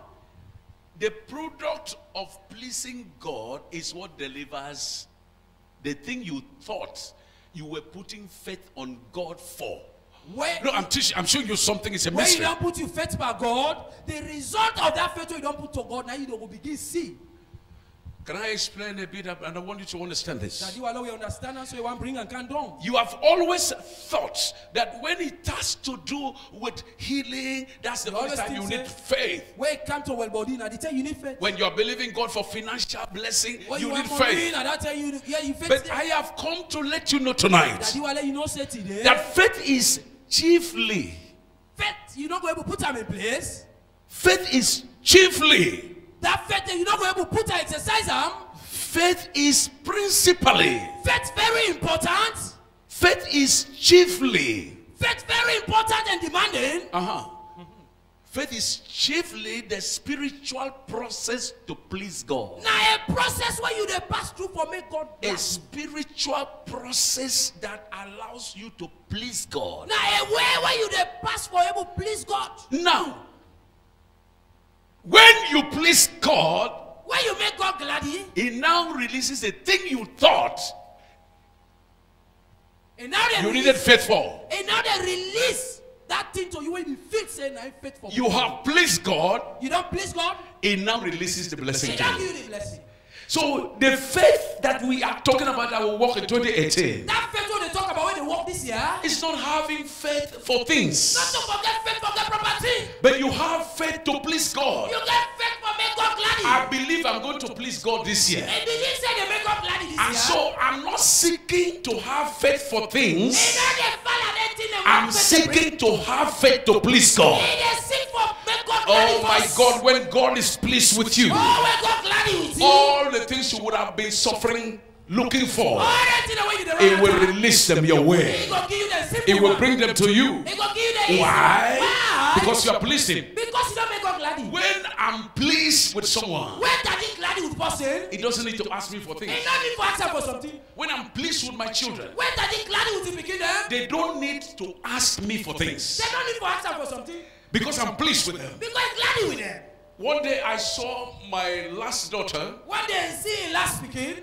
the product of pleasing God is what delivers the thing you thought you were putting faith on God for. where, No, I'm teaching, I'm showing you something. It's a where you don't put your faith by God, the result of that faith you don't put to God, now you don't begin see. Can I explain a bit? ab- And I want you to understand this. you allow you understand, and so you want bring and can down. You have always thought that when it has to do with healing, that's the always time you need faith. Where it come to well body, now they tell you need faith. When you're believing God for financial blessing, you you need faith. now that tell you, yeah, you faith. But. I have come to let you know tonight you allow you know say today. Eh? that faith is chiefly, faith, you not going to put them in place. faith is chiefly, That faith, you not going to put and exercise them. faith is principally, Faith very important. faith is chiefly, Faith very important and demanding. uh-huh. Faith is chiefly the spiritual process to please God. Now a process where you they pass through for make God A glad. spiritual process that allows you to please God. Now a way where you they pass for able please God. Now, when you please God, when you make God glad, eh? He now releases the thing you thought and now they you release, needed faith for. and now they release that thing to you when you feel say now faith for You have pleased God, you don't please God, He now releases the blessing you. the blessing. So, the faith that we are talking about that will work in 2018 That faith talk about when they walk this year, is not having faith for things, not to forget faith for get property. but you have faith to please God. You get faith for make God glad. I believe I'm going to please God this year. And believe say they make God glad this And year. so, I'm not seeking to have faith for things, now they fall and they think they I'm want faith to bring. seeking to have faith to please God. And they seek for make God glad Oh my. God, when God is pleased Oh, when God glad with you. all the things you would have been suffering, looking for, All that thing that when you dey He run will release them your way. go give you the simple He will bring them to you. He go give you the easy Why? Because you are pleasing. Because you don't make God glad. When I'm pleased with someone, When daddy glad with person, he doesn't need to ask me for he things. not need to ask her for something. When I'm pleased with my children, When daddy glad with the pikin them, they don't need to ask me for things they don't need to ask her for something. because I'm pleased with them. Because he's glad with them. One day I saw my last daughter, One day I see him last speaking,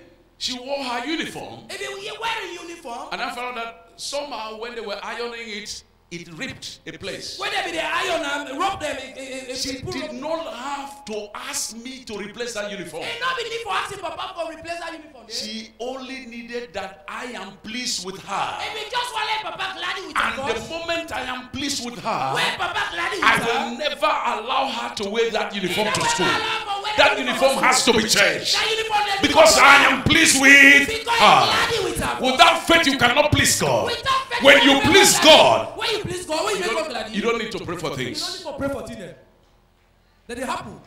she wore her uniform, if were wearing uniform, and I found that somehow when they were ironing it, it ripped a place. when they be the iron and rub them, it, it, it, She did not have to ask me to replace that uniform. He not need for asking papa for replace that uniform. Eh? She only needed that I am pleased with her. If he just want papa glad with And the moment I am pleased with her, papa glad with I will never allow her to wear that uniform to school. allow her wear That uniform has to be changed. Because I am pleased with her. he's glad with her. Without faith, you cannot please God. When you please. God, you please God, when you, you make God don't, you don't need to pray for things. You don't need to pray for things. That they happen.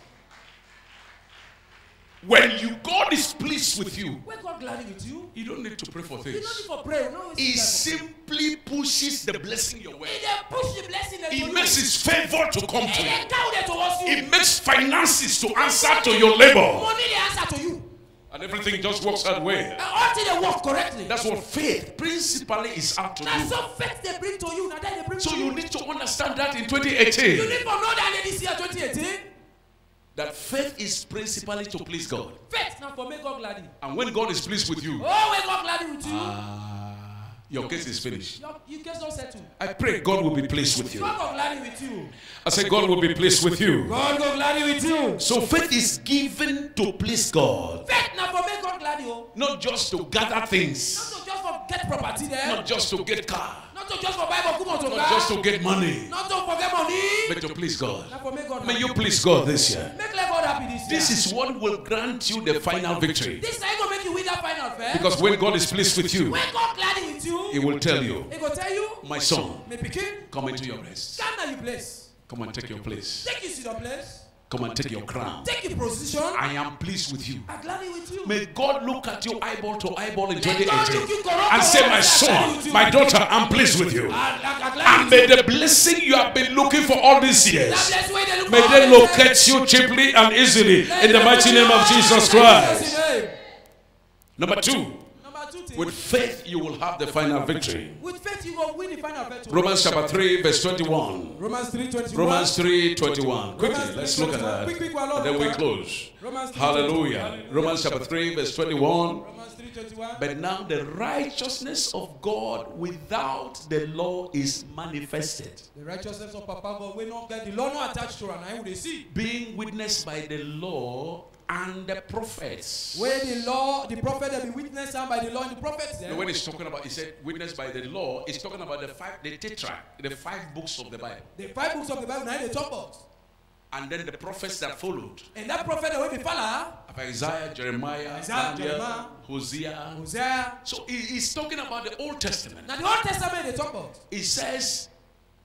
When you God is pleased with you, When God glad with you, you don't need to pray for things. you don't need for prayer. No, He simply pushes the blessing your way. He push the blessing He makes his favor to come to you. it. He makes finances to answer to your labor. Money answer to you. And everything just works that way. All they work correctly. That's what faith principally is up to Now you. some faith they bring to you. Now that they bring So to you you. need to understand that in 2018. You need to know that in this year 2018, that faith is principally to please God. faith now for make God glad. And when God is pleased with you, Oh, when God glad with you, Ah, your case is finished. your, you case don't settle. I pray God will be pleased with you. God go glad with you. I say God will be pleased with you. God go glad with you. So faith is given to please God, Faith now for make God glad you. not just to gather things, Not to just for get property there. not just to get car, Not to just for buy for come to not just to get money, Not to forget money. but to please God. Now for God May you please God this year. Make let God happy this year. This is what will grant you the final victory. This time gonna make you win that final fair. Because when God is pleased with you, when God glad with you, He will tell you, He go tell you, My son, me pikin, come into your rest. stand na you place. Come and take your place. Take you to the place. Come and take your crown. Take your position. I am pleased with you. I'm glad with you. May God look at you eyeball to eyeball in May God look 2018 and say, My son, my daughter, I'm pleased with you. I'm- I'm- I'm glad And with may you. the blessing you have been looking for all these That years, blessed way they look may for they all the locate time. you cheaply and easily Let in the them mighty put name you of on. Jesus In Christ. Jesus' name. Number two, Number two thing. With faith you will have the final victory. With faith, you will win the final battle. Romans chapter 3, verse 21. Romans 3 21. Romans 3 21. Quickly, let's look at that. Quick, quick, one, And then we close. Romans 3:21. Hallelujah. Romans chapter 3, verse 21. Romans 3 21. But now the righteousness of God without the law is manifested, The righteousness of Papa God will not get the law not attached to her. I would see. being witnessed by the law and the prophets. Where the law, the prophet that be witnessed and by the law and the prophets. Then, know, when he's talking about, he said, witnessed by the law, he's talking about the five, the tetrach, the five books of the Bible. the five books of the Bible, now they talk about. And then the prophets that followed. And that prophet that will be Isaiah, Jeremiah, Isaiah, Daniel, Jeremiah, Hosea. Hosea. So he- he's talking about the Old Testament. Now the Old Testament they talk about. He says,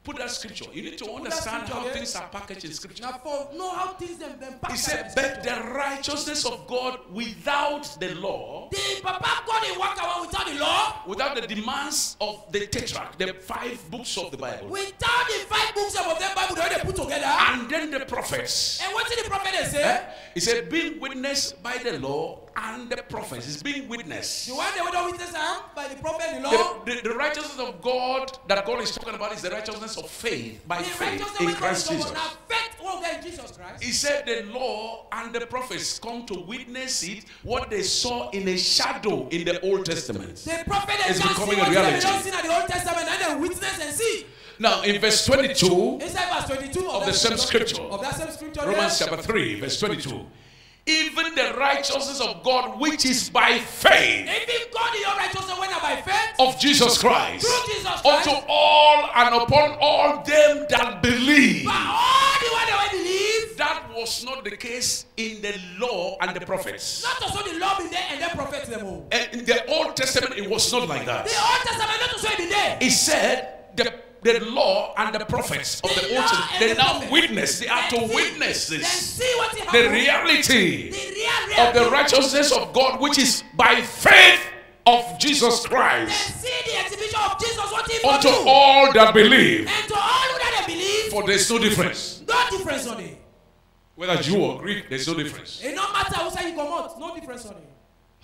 put that scripture. You need to understand how things are packaged in scripture. Now for know how things them them He said, but the righteousness of God without the law, the Papa God they walk around without the law, without the demands of the tetrach, the five books of the Bible, without the five books of them Bible that they put together. and then the prophets. And what did the prophet say? Eh? He said, being witnessed by the law and the prophets. It's being witnessed. The one they were witness am by the prophet the righteousness of God that God is talking about is the righteousness of faith by The faith in Christ Jesus. now faith won't Jesus Christ. He said the law and the prophets come to witness it, what they saw in a shadow in the Old Testament. The prophet It's becoming a reality. don't see in the Old Testament and they witness and see. Now, in verse 22, Inside verse 22 of, Of the same scripture. Of that same scripture. Romans chapter 3, verse 22, even the righteousness of God, which is by faith If God your righteousness went by faith, of Jesus Christ, Through Jesus Christ. unto all and upon all them that believe. but all the one that believe, That was not the case in the law and the prophets. not also the law and then prophets them all. And in the Old Testament, it was not like that. The Old Testament not also be there. He said the, the law and the prophets of the Old Testament, they now witness, they are to witness this. see what he The reality The real of the righteousness of God, which is by faith of Jesus Christ, see the exhibition of Jesus what he for unto do. all that believe. And to all who that believe, For there's no difference. no difference on it. Whether Jew or Greek, there's no difference. It no matter who say you come out, no difference on it.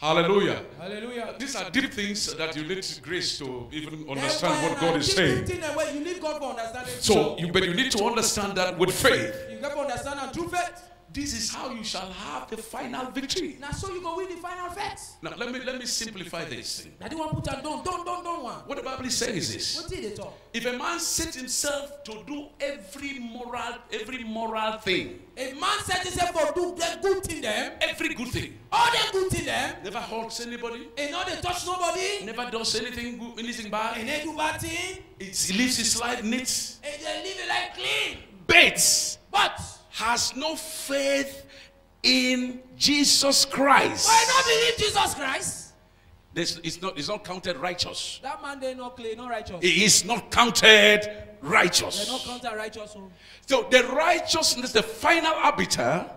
Hallelujah. Hallelujah. These are deep things that you need grace to even understand what God is saying. thinking that way, You need God for understanding. So, you, but you need to understand that with faith, you got to understand and through faith. This is how you shall have the final victory. Now so you go win the final faith. Now, let me let me simplify this. Now they want put and don't, don't, don't, don't one. What the Bible is saying is this: What did talk? If a man sets himself to do every moral, every moral thing, A man set himself to do the good thing them, every good thing, all the good thing them, never hurts anybody, and not they touch nobody, never does anything good, anything and bad, they do bad thing, It lives his life neat, and they live it like clean. but But has no faith in Jesus Christ. why not believe Jesus Christ? This is not, it's not counted righteous. That man they not clean, not righteous. He is not counted righteous. They're not counted righteous. oh. So the righteousness, the final arbiter,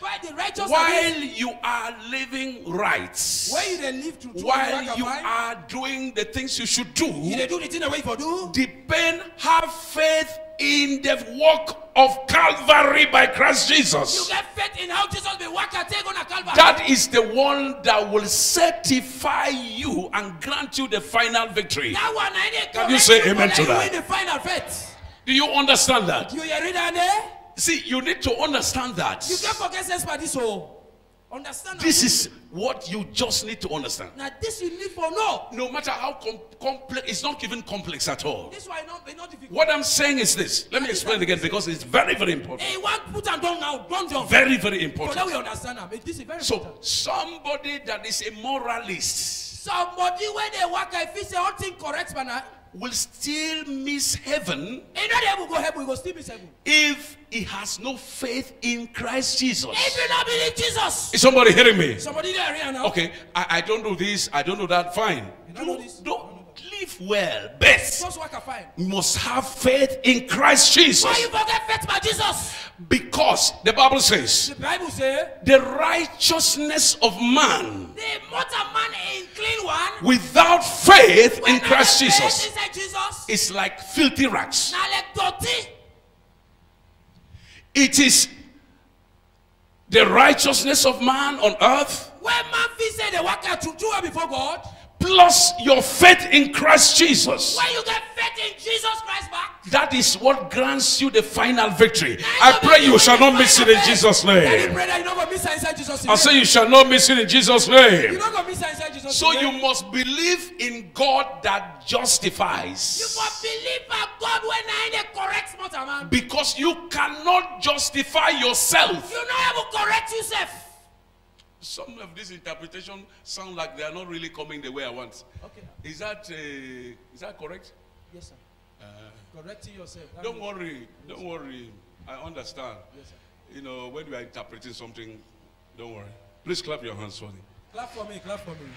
fight the righteous while you are living right, where you live through while you are doing the things you should do, you do the thing the way for do. depend, have faith in the work of Calvary by Christ Jesus. You get faith in how Jesus be work take on a Calvary. That is the one that will certify you and grant you the final victory. That one I need Can you say amen to that? win the final faith. Do you understand that? You it there? See, you need to understand that. You can't forget sense by this whole. Understand? This is what you just need to understand. now this you need for no. No matter how com- complex, it's not even complex at all. This why not not difficult. What I'm saying is this. Let me explain again because it's very, very important. Hey, one put and down now, don't jump. Very, very So that important. we understand. This is very So, important. somebody that is a moralist Somebody when they work, if he say all thing correct, man, will still miss heaven he not able to go heaven, we go still be heaven. if he has no faith in Christ Jesus. If you not believe Jesus, Is somebody hearing me? somebody there here now. Okay, I, I don't do this, I don't do that, fine. This? Don't live well, best, you must have faith in Christ Jesus. Why you forget faith by Jesus? Because the Bible says, The Bible say the righteousness of man the mortal man in clean one. without faith in Christ faith Jesus Inside Jesus. is like filthy rags. It is the righteousness of man on earth When man feel say they work out to do before God. Plus your faith in Christ Jesus. When you get faith in Jesus Christ back. That is what grants you the final victory. I pray you shall not miss it in Jesus' name. pray that you not gonna miss her inside Jesus' I say you shall not miss it in Jesus' name. not gonna miss her inside Jesus' So you must believe in God that justifies. You must believe in God when I a correct man. Because you cannot justify yourself. You know how to correct yourself. Some of this interpretation sound like they are not really coming the way I want. Okay. Is that uh, is that correct? Yes, sir. Correcting yourself. Don't worry, don't worry. I understand. Yes, sir. You know, when you are interpreting something, don't worry. Please clap your hands for me. Clap for me, clap for me.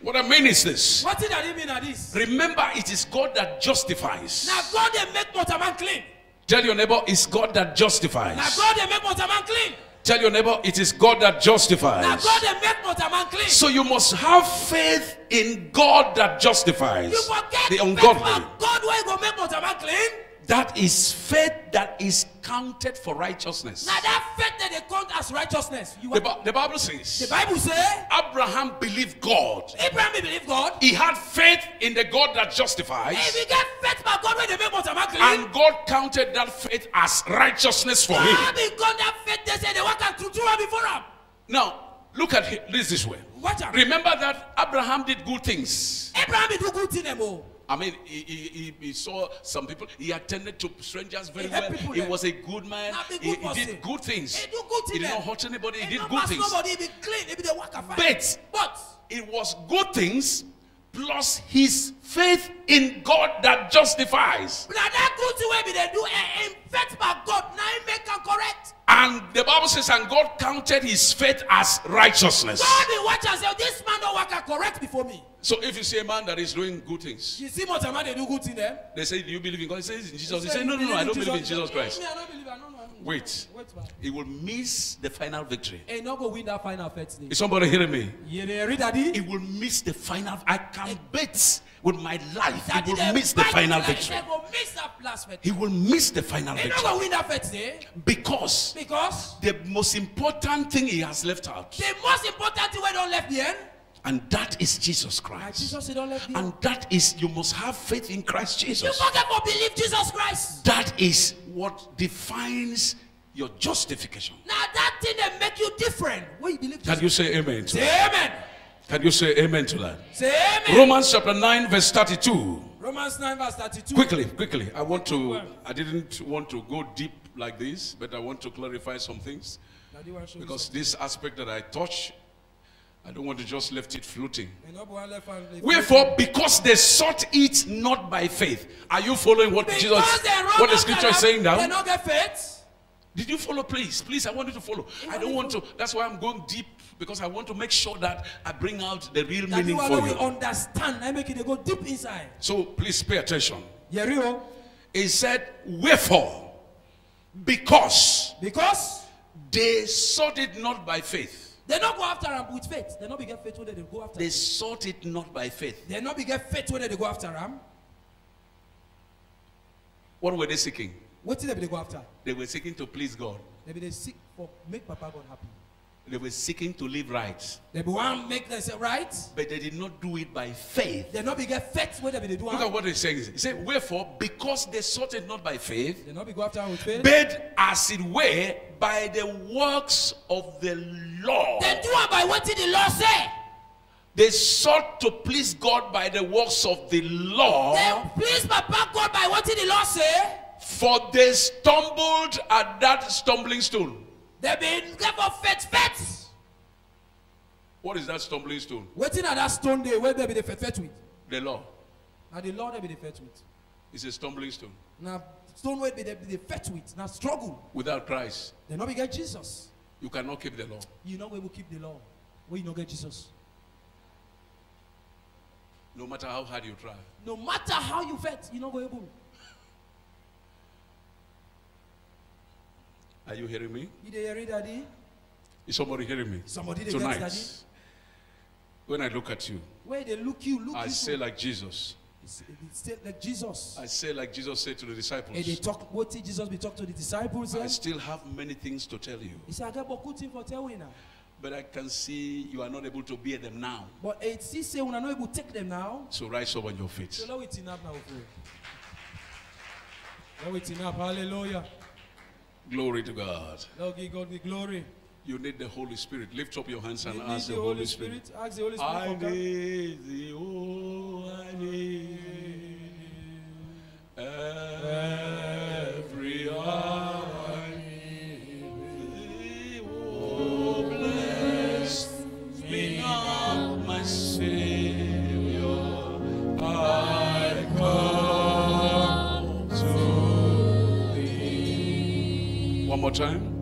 What I mean is this. What did that mean at this? Remember, it is God that justifies. Now God they make mortal man clean. Tell your neighbor, it's God that justifies. Now. God they make mortal man clean. Tell your neighbor, it is God that justifies. Now. God they make mortal man clean. So you must have faith in God that justifies you forget the ungodly. God go make mortal man clean. That is faith that is counted for righteousness. Now that faith that they count as righteousness. You The, the Bible the says Bible say Abraham believed God. Abraham he believe God. He had faith in the God that If justifies, he get faith by God where they make clean. and God counted that faith as righteousness for him. That faith they say they to do it before him. Now, look at this this way. Out. Remember that Abraham did good things. Abraham do good thing them oh. I mean, he, he, he, saw some people, he attended to strangers very He well. He was a good man. Good he did good things. He do good He did not hurt anybody. He He did good things. Nobody he be clean. He be the worker. But but it was good things plus his faith in God that justifies. now that good thing wey be dey do eh, in by God na him make am correct. And the Bible says, and God counted his faith as righteousness. God dey watch am say this man don't work correct before me. So if you see a man that is doing good things, You see much man they do good thing dem. they say, Do you believe in God? He says, In Jesus. He say, says, No, no, no, I don't believe in Jesus Christ. Me, I don't believe. I don't know. I don't know. Wait. He will miss the final victory. Hey, no go win that final faith day. Is somebody hearing me? You dey read daddy? He will miss the final. I can bet with my life, he will miss the final victory. They go miss that last faith. He will miss the final He victory win that because because the most important thing he has left out, the most important thing wey don left the end and that is Jesus Christ. Jesus he don left the end. And that is, you must have faith in Christ You Jesus. believe Jesus Christ. That is what defines your justification. Now that thing dey make you different. When you believe Can you say amen to Say that? amen. Can you say amen to that? Say amen. Romans chapter 9, verse 32. Romans 9 verse 32. Quickly, quickly. I want to, I didn't want to go deep like this, but I want to clarify some things. Daddy wan show you Because this aspect that I touch, I don't want to just left it floating. something. You know, one left hand, left Wherefore, because they sought it not by faith. Are you following what Because Jesus, what the scripture is saying They now? no get faith. Did you follow, please? Please, I want you to follow. I don't want to. That's why I'm going deep because I want to make sure that I bring out the real Daddy meaning wan for you. understand. I make it go deep inside. So please pay attention. Yeri o. He said, Wherefore, because Because they sought it not by faith. They no go after am with faith. They no be get faith wey they go after. They sought it not by faith. They no be get faith wey they go after am. What were they seeking? Wetin they be dey go after? They were seeking to please God. They be dey seek for make Papa God happy. They were seeking to live right. They want wan make them say right. But they did not do it by faith. They not be get faith wey they do Look at what he's saying. He said, Wherefore, because they sought it not by faith, They no be go after with faith. but as it were by the works of the law. They do am by wetin the law say. They sought to please God by the works of the law, They please Papa God by what did the law say. for they stumbled at that stumbling stone. They be get for faith faith. What is that stumbling stone? Wetin na that stone dey wey they be dey faith faith with? The law. Na the law they be dey faith with. It's a stumbling stone. Na stone wey be dey be dey faith with. Na struggle. Without Christ, They no be get Jesus. you cannot keep the law. You no go able keep the law. When you no get Jesus. No matter how hard you try. No matter how you vet, you're not going able. Are you hearing me? You dey hear it, daddy? Is somebody hearing me? Somebody Tonight, daddy. when I look at you, Where they look you, look I you. say like Jesus. It's- it's like Jesus. I say like Jesus said to the disciples. And they talk, what did Jesus be talk to the disciples? I eh? still have many things to tell you, He said, I got beaucoup things for tell you now. but I can see you are not able to bear them now. But it still say, when I know able to take them now, So rise up on your feet. so we tin up now. we tin up. Hallelujah. Glory to God. Lord, give God the glory. You need the Holy Spirit. Lift up your hands and ask the Holy Spirit. Ask the Holy Spirit. I need thee, oh, I need every time.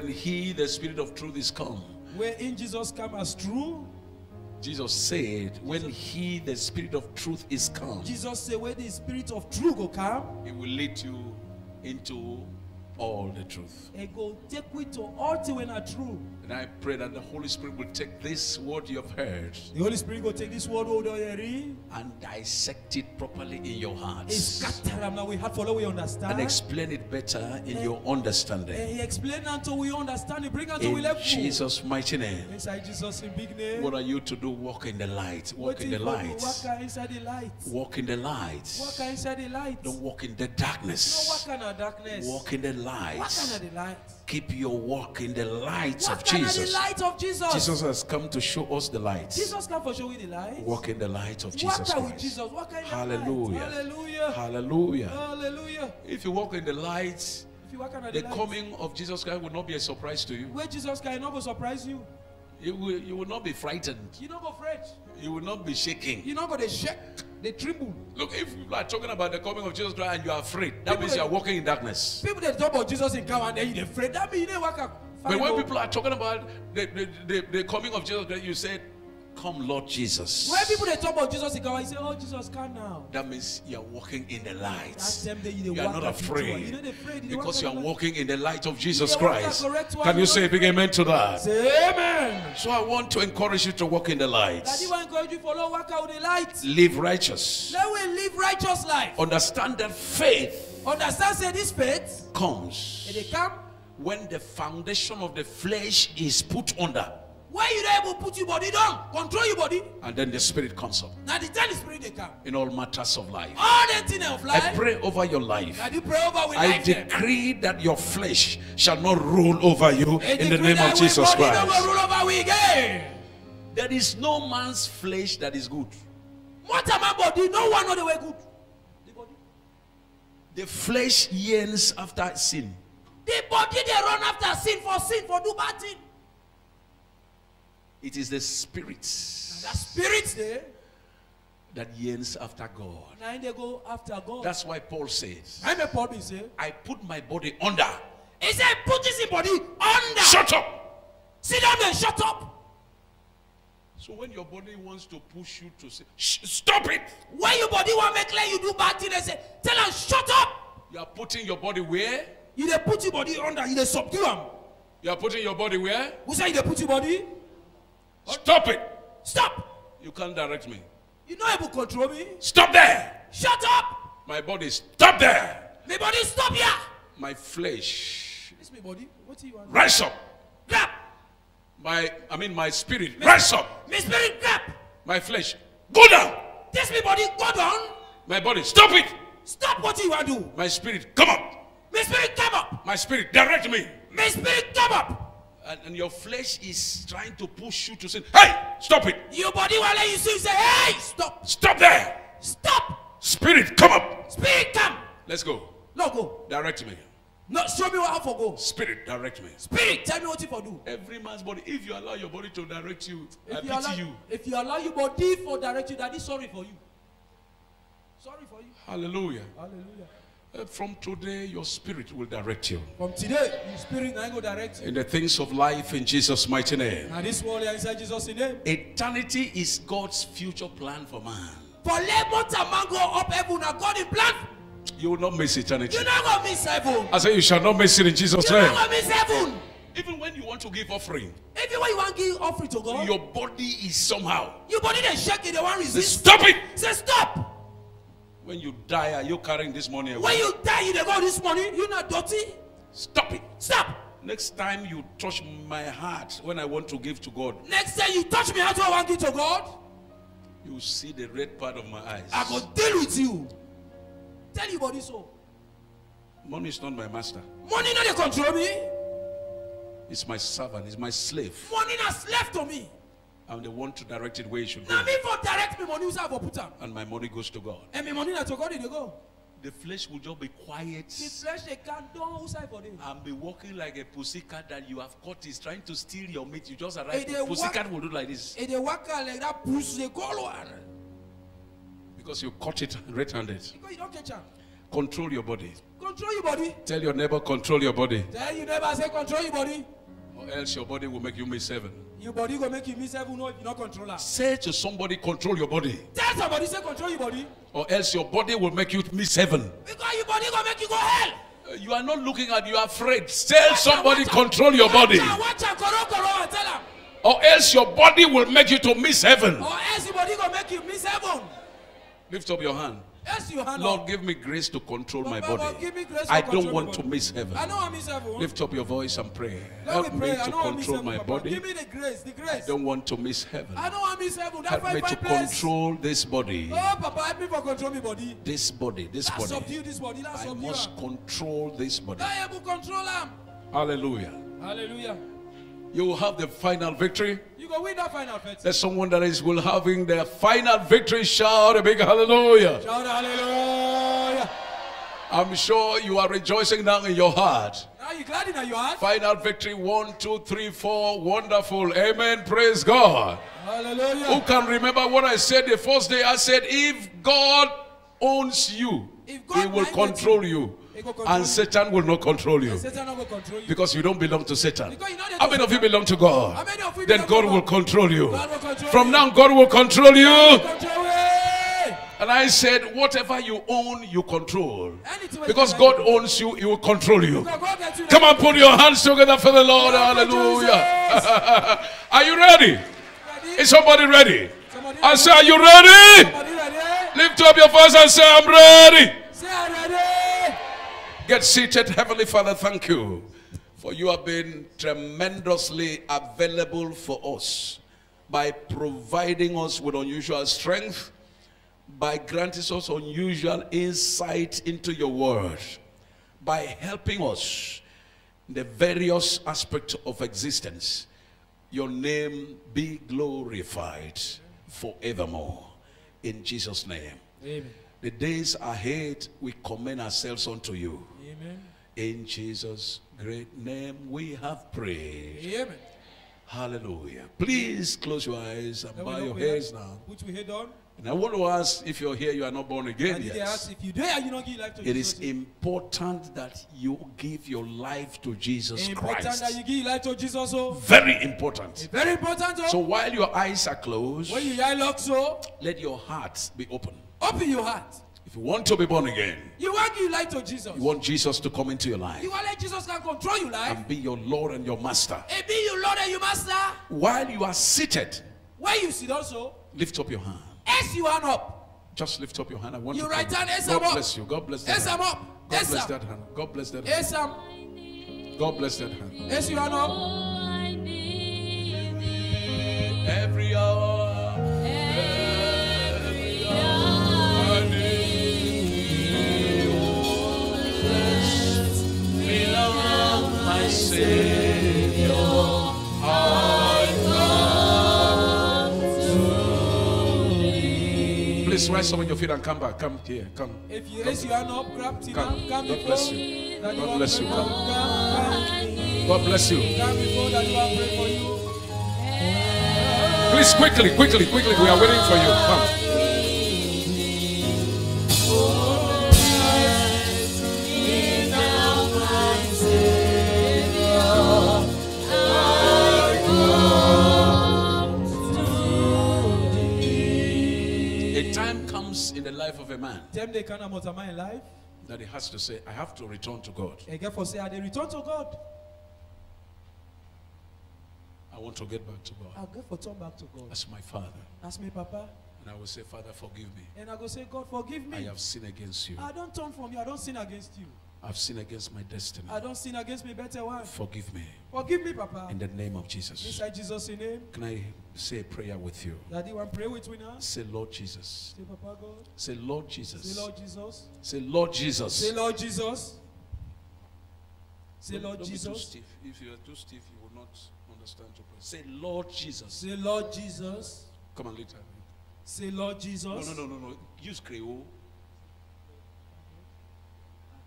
When He, the Spirit of truth, is come, Wherein Jesus come as true. Jesus said, When He, the Spirit of truth, is come, Jesus say, where the Spirit of truth go come, He will lead you into all the truth. He go take we to all things when are true. And I pray that the Holy Spirit will take this word you have heard The Holy Spirit will take this word over and dissect it properly in your He hearts scatter them now. We have follow we understand. and explain it better in eh, your understanding. Eh, explain until we understand. He bring until we In. Jesus' mighty name. Inside Jesus in big name. What are you to do? Walk in the light. Walk in the light. Walk inside the light. Walk in the light. Walk inside the light. Don't walk in the darkness. walk in the darkness. Walk in the Walk light. Keep your walk in the light of Walk in the Jesus. light of Jesus. Jesus has come to show us the light. Jesus come for show you the light. Walk in the light of Jesus Christ. Jesus. Walk in the Hallelujah. Hallelujah. Hallelujah. Hallelujah. If you walk in the light, If you walk the, coming of Jesus Christ will not be a surprise to you. where Jesus Christ not surprise you. You will, you will not be frightened. You not go afraid. You will not be shaking. You not go they shake, they tremble. Look, if people are talking about the coming of Jesus Christ and you are afraid, that People means you are walking in darkness. People they talk about Jesus in car and then you afraid. That means you didn't walk. But when people are talking about the, the, the, the coming of Jesus Christ, you said, Come, Lord Jesus. when people they talk about Jesus in car, you say, Oh Jesus, come now. That means you are walking in the light. That's them that you, are not afraid You know afraid. Because you are walking in the light of Jesus You walk the Christ. Can you say a big amen to that? Say amen. So I want to encourage you to walk in the light. Daddy want to encourage you follow walk out the light. Live righteous. Let we live righteous life. Understand that faith Understand say this faith, comes they when the foundation of the flesh is put under where you not able to put your body down, control your body. and then the spirit comes up Now the time spirit they come. in all matters of life. All the things of I life. pray over your life. Now you pray over with I life. decree that your flesh shall not rule over you And in the name of Jesus Christ. rule over we again. There is no man's flesh that is good. What am I body? No one know the way good. The body. The flesh yearns after sin. The body they run after sin for sin for do bad thing. It is the spirit The spirits there. that yearns after God. They go after God. That's why Paul says, I'm a Paul say. I put my body under. He said, put this body under. Shut up. Sit down and shut up. So when your body wants to push you to say, stop it, When your body want make clear you do bad thing, they say, tell them shut up. you are putting your body where? You dey put your body under, you dey subdue am. You are putting your body where? Who say you dey put your body? Stop it. Stop. You can't direct me. You not able to control me. Stop there. Shut up. My body, stop there. My body stop here. My flesh, This my body. What do you want? rise up. Grab. My, I mean, my spirit, rise up. My spirit grab. My flesh, go down. This my body go down. My body, stop it. Stop what you want to do. My spirit, come up. My spirit come up. My spirit, direct me. My spirit come up. And, and your flesh is trying to push you to say, hey, stop it. Your body will let you see say, hey, stop. Stop there. Stop. Spirit, come up. Spirit come. Let's go. No go. Direct me. No, show me what how for go. Spirit, direct me. Spirit, tell me what you for do. Every man's body, if you allow your body to direct you, I If you, pity allow, you. if you allow your body for direct you, daddy, sorry for you. Sorry for you. Hallelujah. Hallelujah. Uh, From today, your spirit will direct you From today, your spirit now go direct you. in the things of life in Jesus' mighty name. Now this world inside Jesus' name. Eternity is God's future plan for man. For let months a man go up heaven and God in plan. You will not miss eternity. You not gonna miss heaven. I say you shall not miss it in Jesus' You not name. gonna miss heaven. Even when you want to give offering, Even when you want to give offering to God, your body is somehow. your body they shake it, they want resist. Stop it! Say stop. When you die, are you carrying this money away? When you die, you go this money. You're not dirty. Stop it! Stop. Next time you touch my heart when I want to give to God, Next time you touch me, how do I want to give to God? you see the red part of my eyes. I go deal with you. Tell your body so. Money is not my master. Money not control me. It's my servant. It's my slave. Money not slave to me. I'm the one to direct it where it should go. Now me for direct me money, who's I for put am? And my money goes to God. And my money na to God they go. The flesh will just be quiet The flesh they can't do who's I for them. and be walking like a pussycat that you have caught is trying to steal your meat. You just Hey, arrive. they Pussycat will do like this And they walk like that push they call one. because you caught it red-handed. Because you don't catch am. Control your body. Control your body. Tell your neighbor, control your body, Tell you never say control your body. Or else your body will make you miss heaven. Your body will make you miss heaven no you not control am. Say to somebody, control your body, Tell somebody say control your body. or else your body will make you miss heaven. Because your body go make you go hell. Uh, You are not looking at, you are afraid. Tell somebody, control your body, Watch watch am, koro tell am. or else your body will make you to miss heaven. Or else your body will make you miss heaven. Lift up your hand. Yes, you hand Lord, give me grace to control my body. give me grace to I don't want to miss heaven. I know I miss heaven. Lift up your voice and pray. Help me me pray. I to know I miss control my body. Give me the grace, the grace. I don't want to miss heaven. I know I miss heaven. Help me to control this body. Oh, Papa, help me for control me body. This body, this body. this body. I must control this body. That able control am. Hallelujah. Hallelujah. You will have the final victory. Go win that final fight. There's someone that is will having their final victory. Shout a big hallelujah. Shout hallelujah. I'm sure you are rejoicing now in your heart. Are you glad in your heart? Final victory. One, two, three, four. Wonderful. Amen. Praise God. Hallelujah. Who can remember what I said the first day? I said, if God owns you, He will control you, you, He go control and. Satan will not control you Satan not control you. because you don't belong to Satan. How many of you belong to God? How many of you Then God will control you. From now, God will control you. And I said, whatever you own, you control. Because God owns you, He will control you. God go get you Come on, put your hands together for the Lord. Hallelujah. Are you ready? Is somebody ready? I say, Are you ready? Lift up your voice and say, I'm ready. Say I'm ready. Get seated. Heavenly Father, thank you for you have been tremendously available for us by providing us with unusual strength, by granting us unusual insight into your word, by helping us in the various aspects of existence. Your name be glorified forevermore. In Jesus' name. Amen. The days ahead, we commend ourselves unto you. Amen. In Jesus' great name, we have prayed. Amen. Hallelujah. Please close your eyes and bow your heads now. Put your head on. And what ask if you're here, you are not born again And yet. ask if you there, you don't give life to It is Jesus. important that you give your life to Jesus important Christ. that you give life to Jesus. Oh, Very important. very important. Oh, So while your eyes are closed, when you eye lock, so oh. let your heart be open. open your heart. If you want to be born again, You want give life to Jesus. you want Jesus to come into your life You want let Jesus can control your life. and be your Lord and your Master. And be your Lord and your Master. While you are seated, Where you sit also, lift up your hand. As you hand up, Just lift up your hand. I want You to right come. hand, yes, God I'm up. bless you. God bless that as I'm hand. up, God as bless I'm, that hand. God bless that hand. as I'm, God bless that hand. as you hand up. I need thee. Every hour. Every hour I need Feel around my Savior. Please rise up on your feet and come back. Come here. Come. If you raise your hand up, grab Tina. Come. Come God bless you. God bless you. Come. Come, God bless you. come. Come before Daddy want pray for you. Please, quickly, quickly, quickly. We are waiting for you. Come. Life of a man Them they can about my life. that he has to say, I have to return to God. And get for say, I they return to God. I want to get back to God I'll get for turn back to God. as my Father. Ask me, Papa. And I will say, Father, forgive me. And I go say, God, forgive me. I have sinned against you. I don't turn from you. I don't sin against you. I've sinned against my destiny. I don't sin against me better one. Forgive me. Forgive me, Papa. In the name of Jesus. Inside Jesus' name. Can I say a prayer with you? Daddy, want pray with me now? Say, Lord Jesus. Say, Papa God. Say, Lord Jesus. Say, Lord Jesus. Say, Lord Jesus. Say, Lord Jesus. Say, Lord don't be too Jesus. stiff. If you are too stiff, you will not understand to pray. Say, Lord Jesus. Say, Lord Jesus. Come on, later. Say, Lord Jesus. No, no, no, no, no. Use Creole.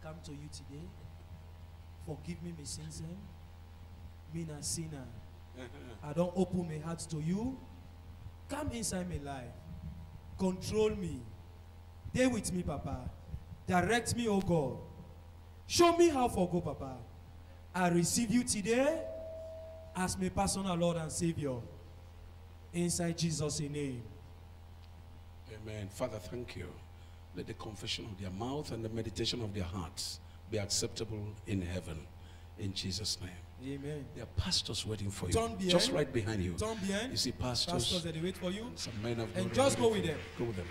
Come to you today. Forgive me my sins. eh? Me na sinner. I don't open my heart to you. Come inside my life. Control me. Stay with me, Papa. Direct me, oh God. Show me how for go, Papa. I receive you today as my personal Lord and Savior. Inside Jesus' name. Amen. Father, thank you. Let the confession of their mouth and the meditation of their hearts be acceptable in heaven. In Jesus' name. Amen. There are pastors waiting for you. Behind. Just right behind you. Behind. You see pastors. Pastors, that they wait for you. Some men of And just go with them. Go with them.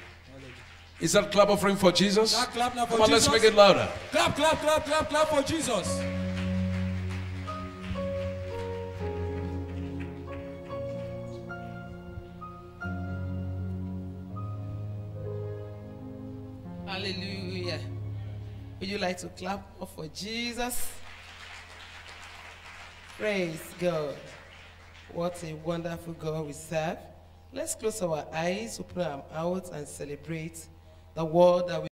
Is that clap offering for Jesus? Clap, clap now for Come on, let's make it louder. Clap, clap, clap, clap, clap for Jesus. Hallelujah. Would you like to clap for Jesus? Praise God. What a wonderful God we serve. Let's close our eyes, open our mouths, and celebrate the word that we